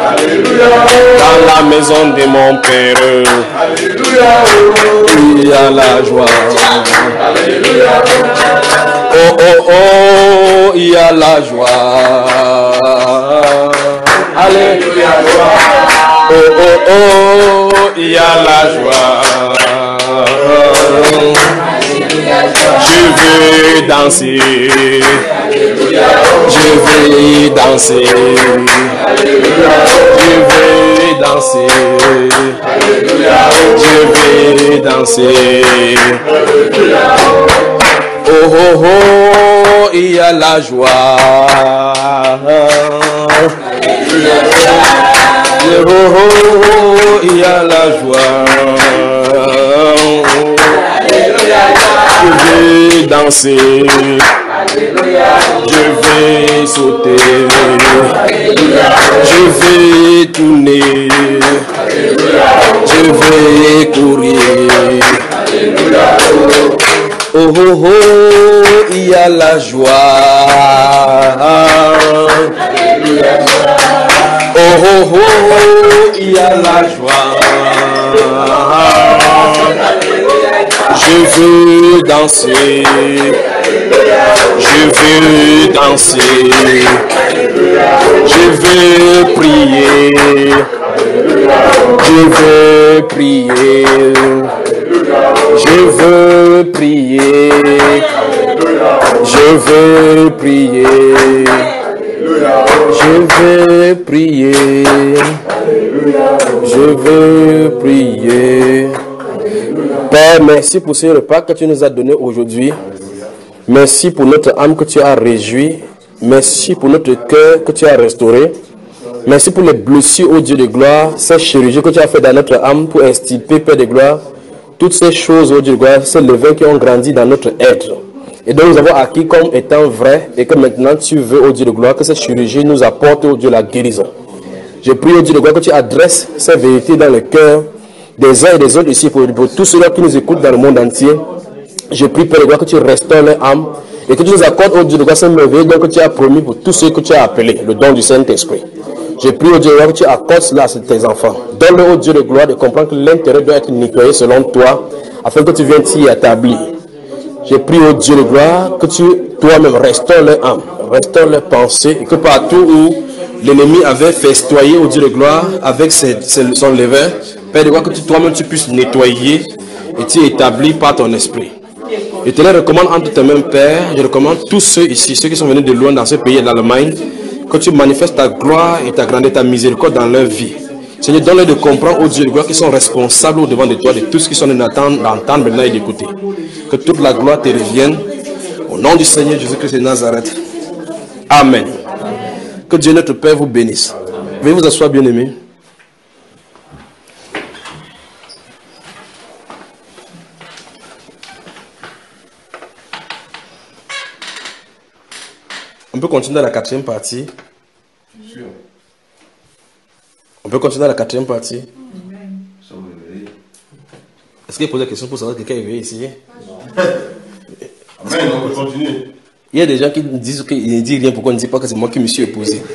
Dans la maison de mon Père, il y a la joie. Oh, oh, oh, il y a la joie. Alléluia, Oh, oh, oh, il y a la joie. Je veux danser. Je veux danser. Je veux danser. Je veux danser. Oh, oh, oh, il y a la joie. Oh, oh, oh, il y a la joie. Je vais danser. Je vais sauter. Je vais tourner. Je vais courir. Oh oh oh, il y a la joie. Oh oh oh, il y a la joie. Je veux danser. Je veux danser. Je veux prier. Je veux prier. Je veux prier. Je veux prier. Je veux prier. Je veux prier. Père, merci pour ce repas que tu nous as donné aujourd'hui. Merci pour notre âme que tu as réjouie. Merci pour notre cœur que tu as restauré. Merci pour les blessures, ô Dieu de gloire, ces chirurgies que tu as fait dans notre âme pour extirper, Père de gloire, toutes ces choses, ô Dieu de gloire, ces levains qui ont grandi dans notre être. Et donc nous avons acquis comme étant vrai et que maintenant tu veux, ô Dieu de gloire, que ces chirurgies nous apportent, ô Dieu, la guérison. Je prie, ô Dieu de gloire, que tu adresses ces vérités dans le cœur des uns et des autres ici, pour, pour tous ceux-là qui nous écoutent dans le monde entier. Je prie, Père de gloire, que tu restaures leur âme et que tu nous accordes, ô Dieu de gloire, cette merveille donc que tu as promis pour tous ceux que tu as appelés, le don du Saint-Esprit. Je prie, ô Dieu de gloire, que tu accordes cela à tes enfants. Donne-leur, ô Dieu de gloire, de comprendre que l'intérêt doit être nettoyé selon toi, afin que tu viennes t'y établir. Je prie au Dieu de gloire que tu toi-même restaures leur âme, restaure leurs pensées, et que partout où l'ennemi avait festoyé au Dieu de gloire avec ses- ses- son levain, Père de gloire, que toi-même tu puisses nettoyer et tu établis par ton esprit. Je te les recommande entre tes mains, Père. Je recommande tous ceux ici, ceux qui sont venus de loin dans ce pays, l'Allemagne, que tu manifestes ta gloire et ta grandeur, ta miséricorde dans leur vie. Seigneur, donne-leur de comprendre, au Dieu qu'ils sont responsables au devant de toi, de tout ce qui sont en attente d'entendre maintenant et d'écouter. Que toute la gloire te revienne. Au nom du Seigneur Jésus-Christ de Nazareth. Amen. Que Dieu notre Père vous bénisse. Veuillez vous asseoir, bien-aimés. On peut continuer dans la quatrième partie. Sûr. On peut continuer dans la quatrième partie. Est-ce qu'il pose la question pour savoir quelqu'un est éveillé ici? [LAUGHS] Amen, on peut continuer. Il y a des gens qui disent qu'ils ne disent rien, pourquoi on ne dit pas que c'est moi qui me suis épousé [LAUGHS]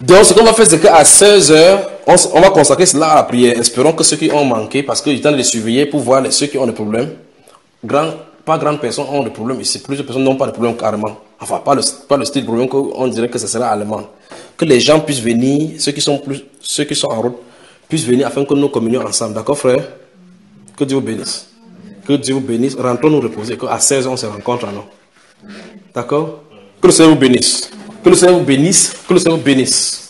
Donc, ce qu'on va faire, c'est qu'à 16h, on, on va consacrer cela à la prière. Espérons que ceux qui ont manqué, parce que j'ai temps de les surveiller pour voir les- ceux qui ont des problèmes. Grand, pas grandes personnes ont des problèmes ici. Plusieurs personnes n'ont pas de problème carrément. Enfin, pas le, pas le style de problème qu'on dirait que ce sera allemand. Que les gens puissent venir, ceux qui sont, plus, ceux qui sont en route, puisse venir afin que nous communions ensemble. D'accord, frère? Que Dieu vous bénisse. Que Dieu vous bénisse. Rentrons nous reposer. À 16 ans, on se rencontre alors. D'accord? Que le Seigneur vous bénisse. Que le Seigneur vous bénisse. Que le Seigneur vous bénisse.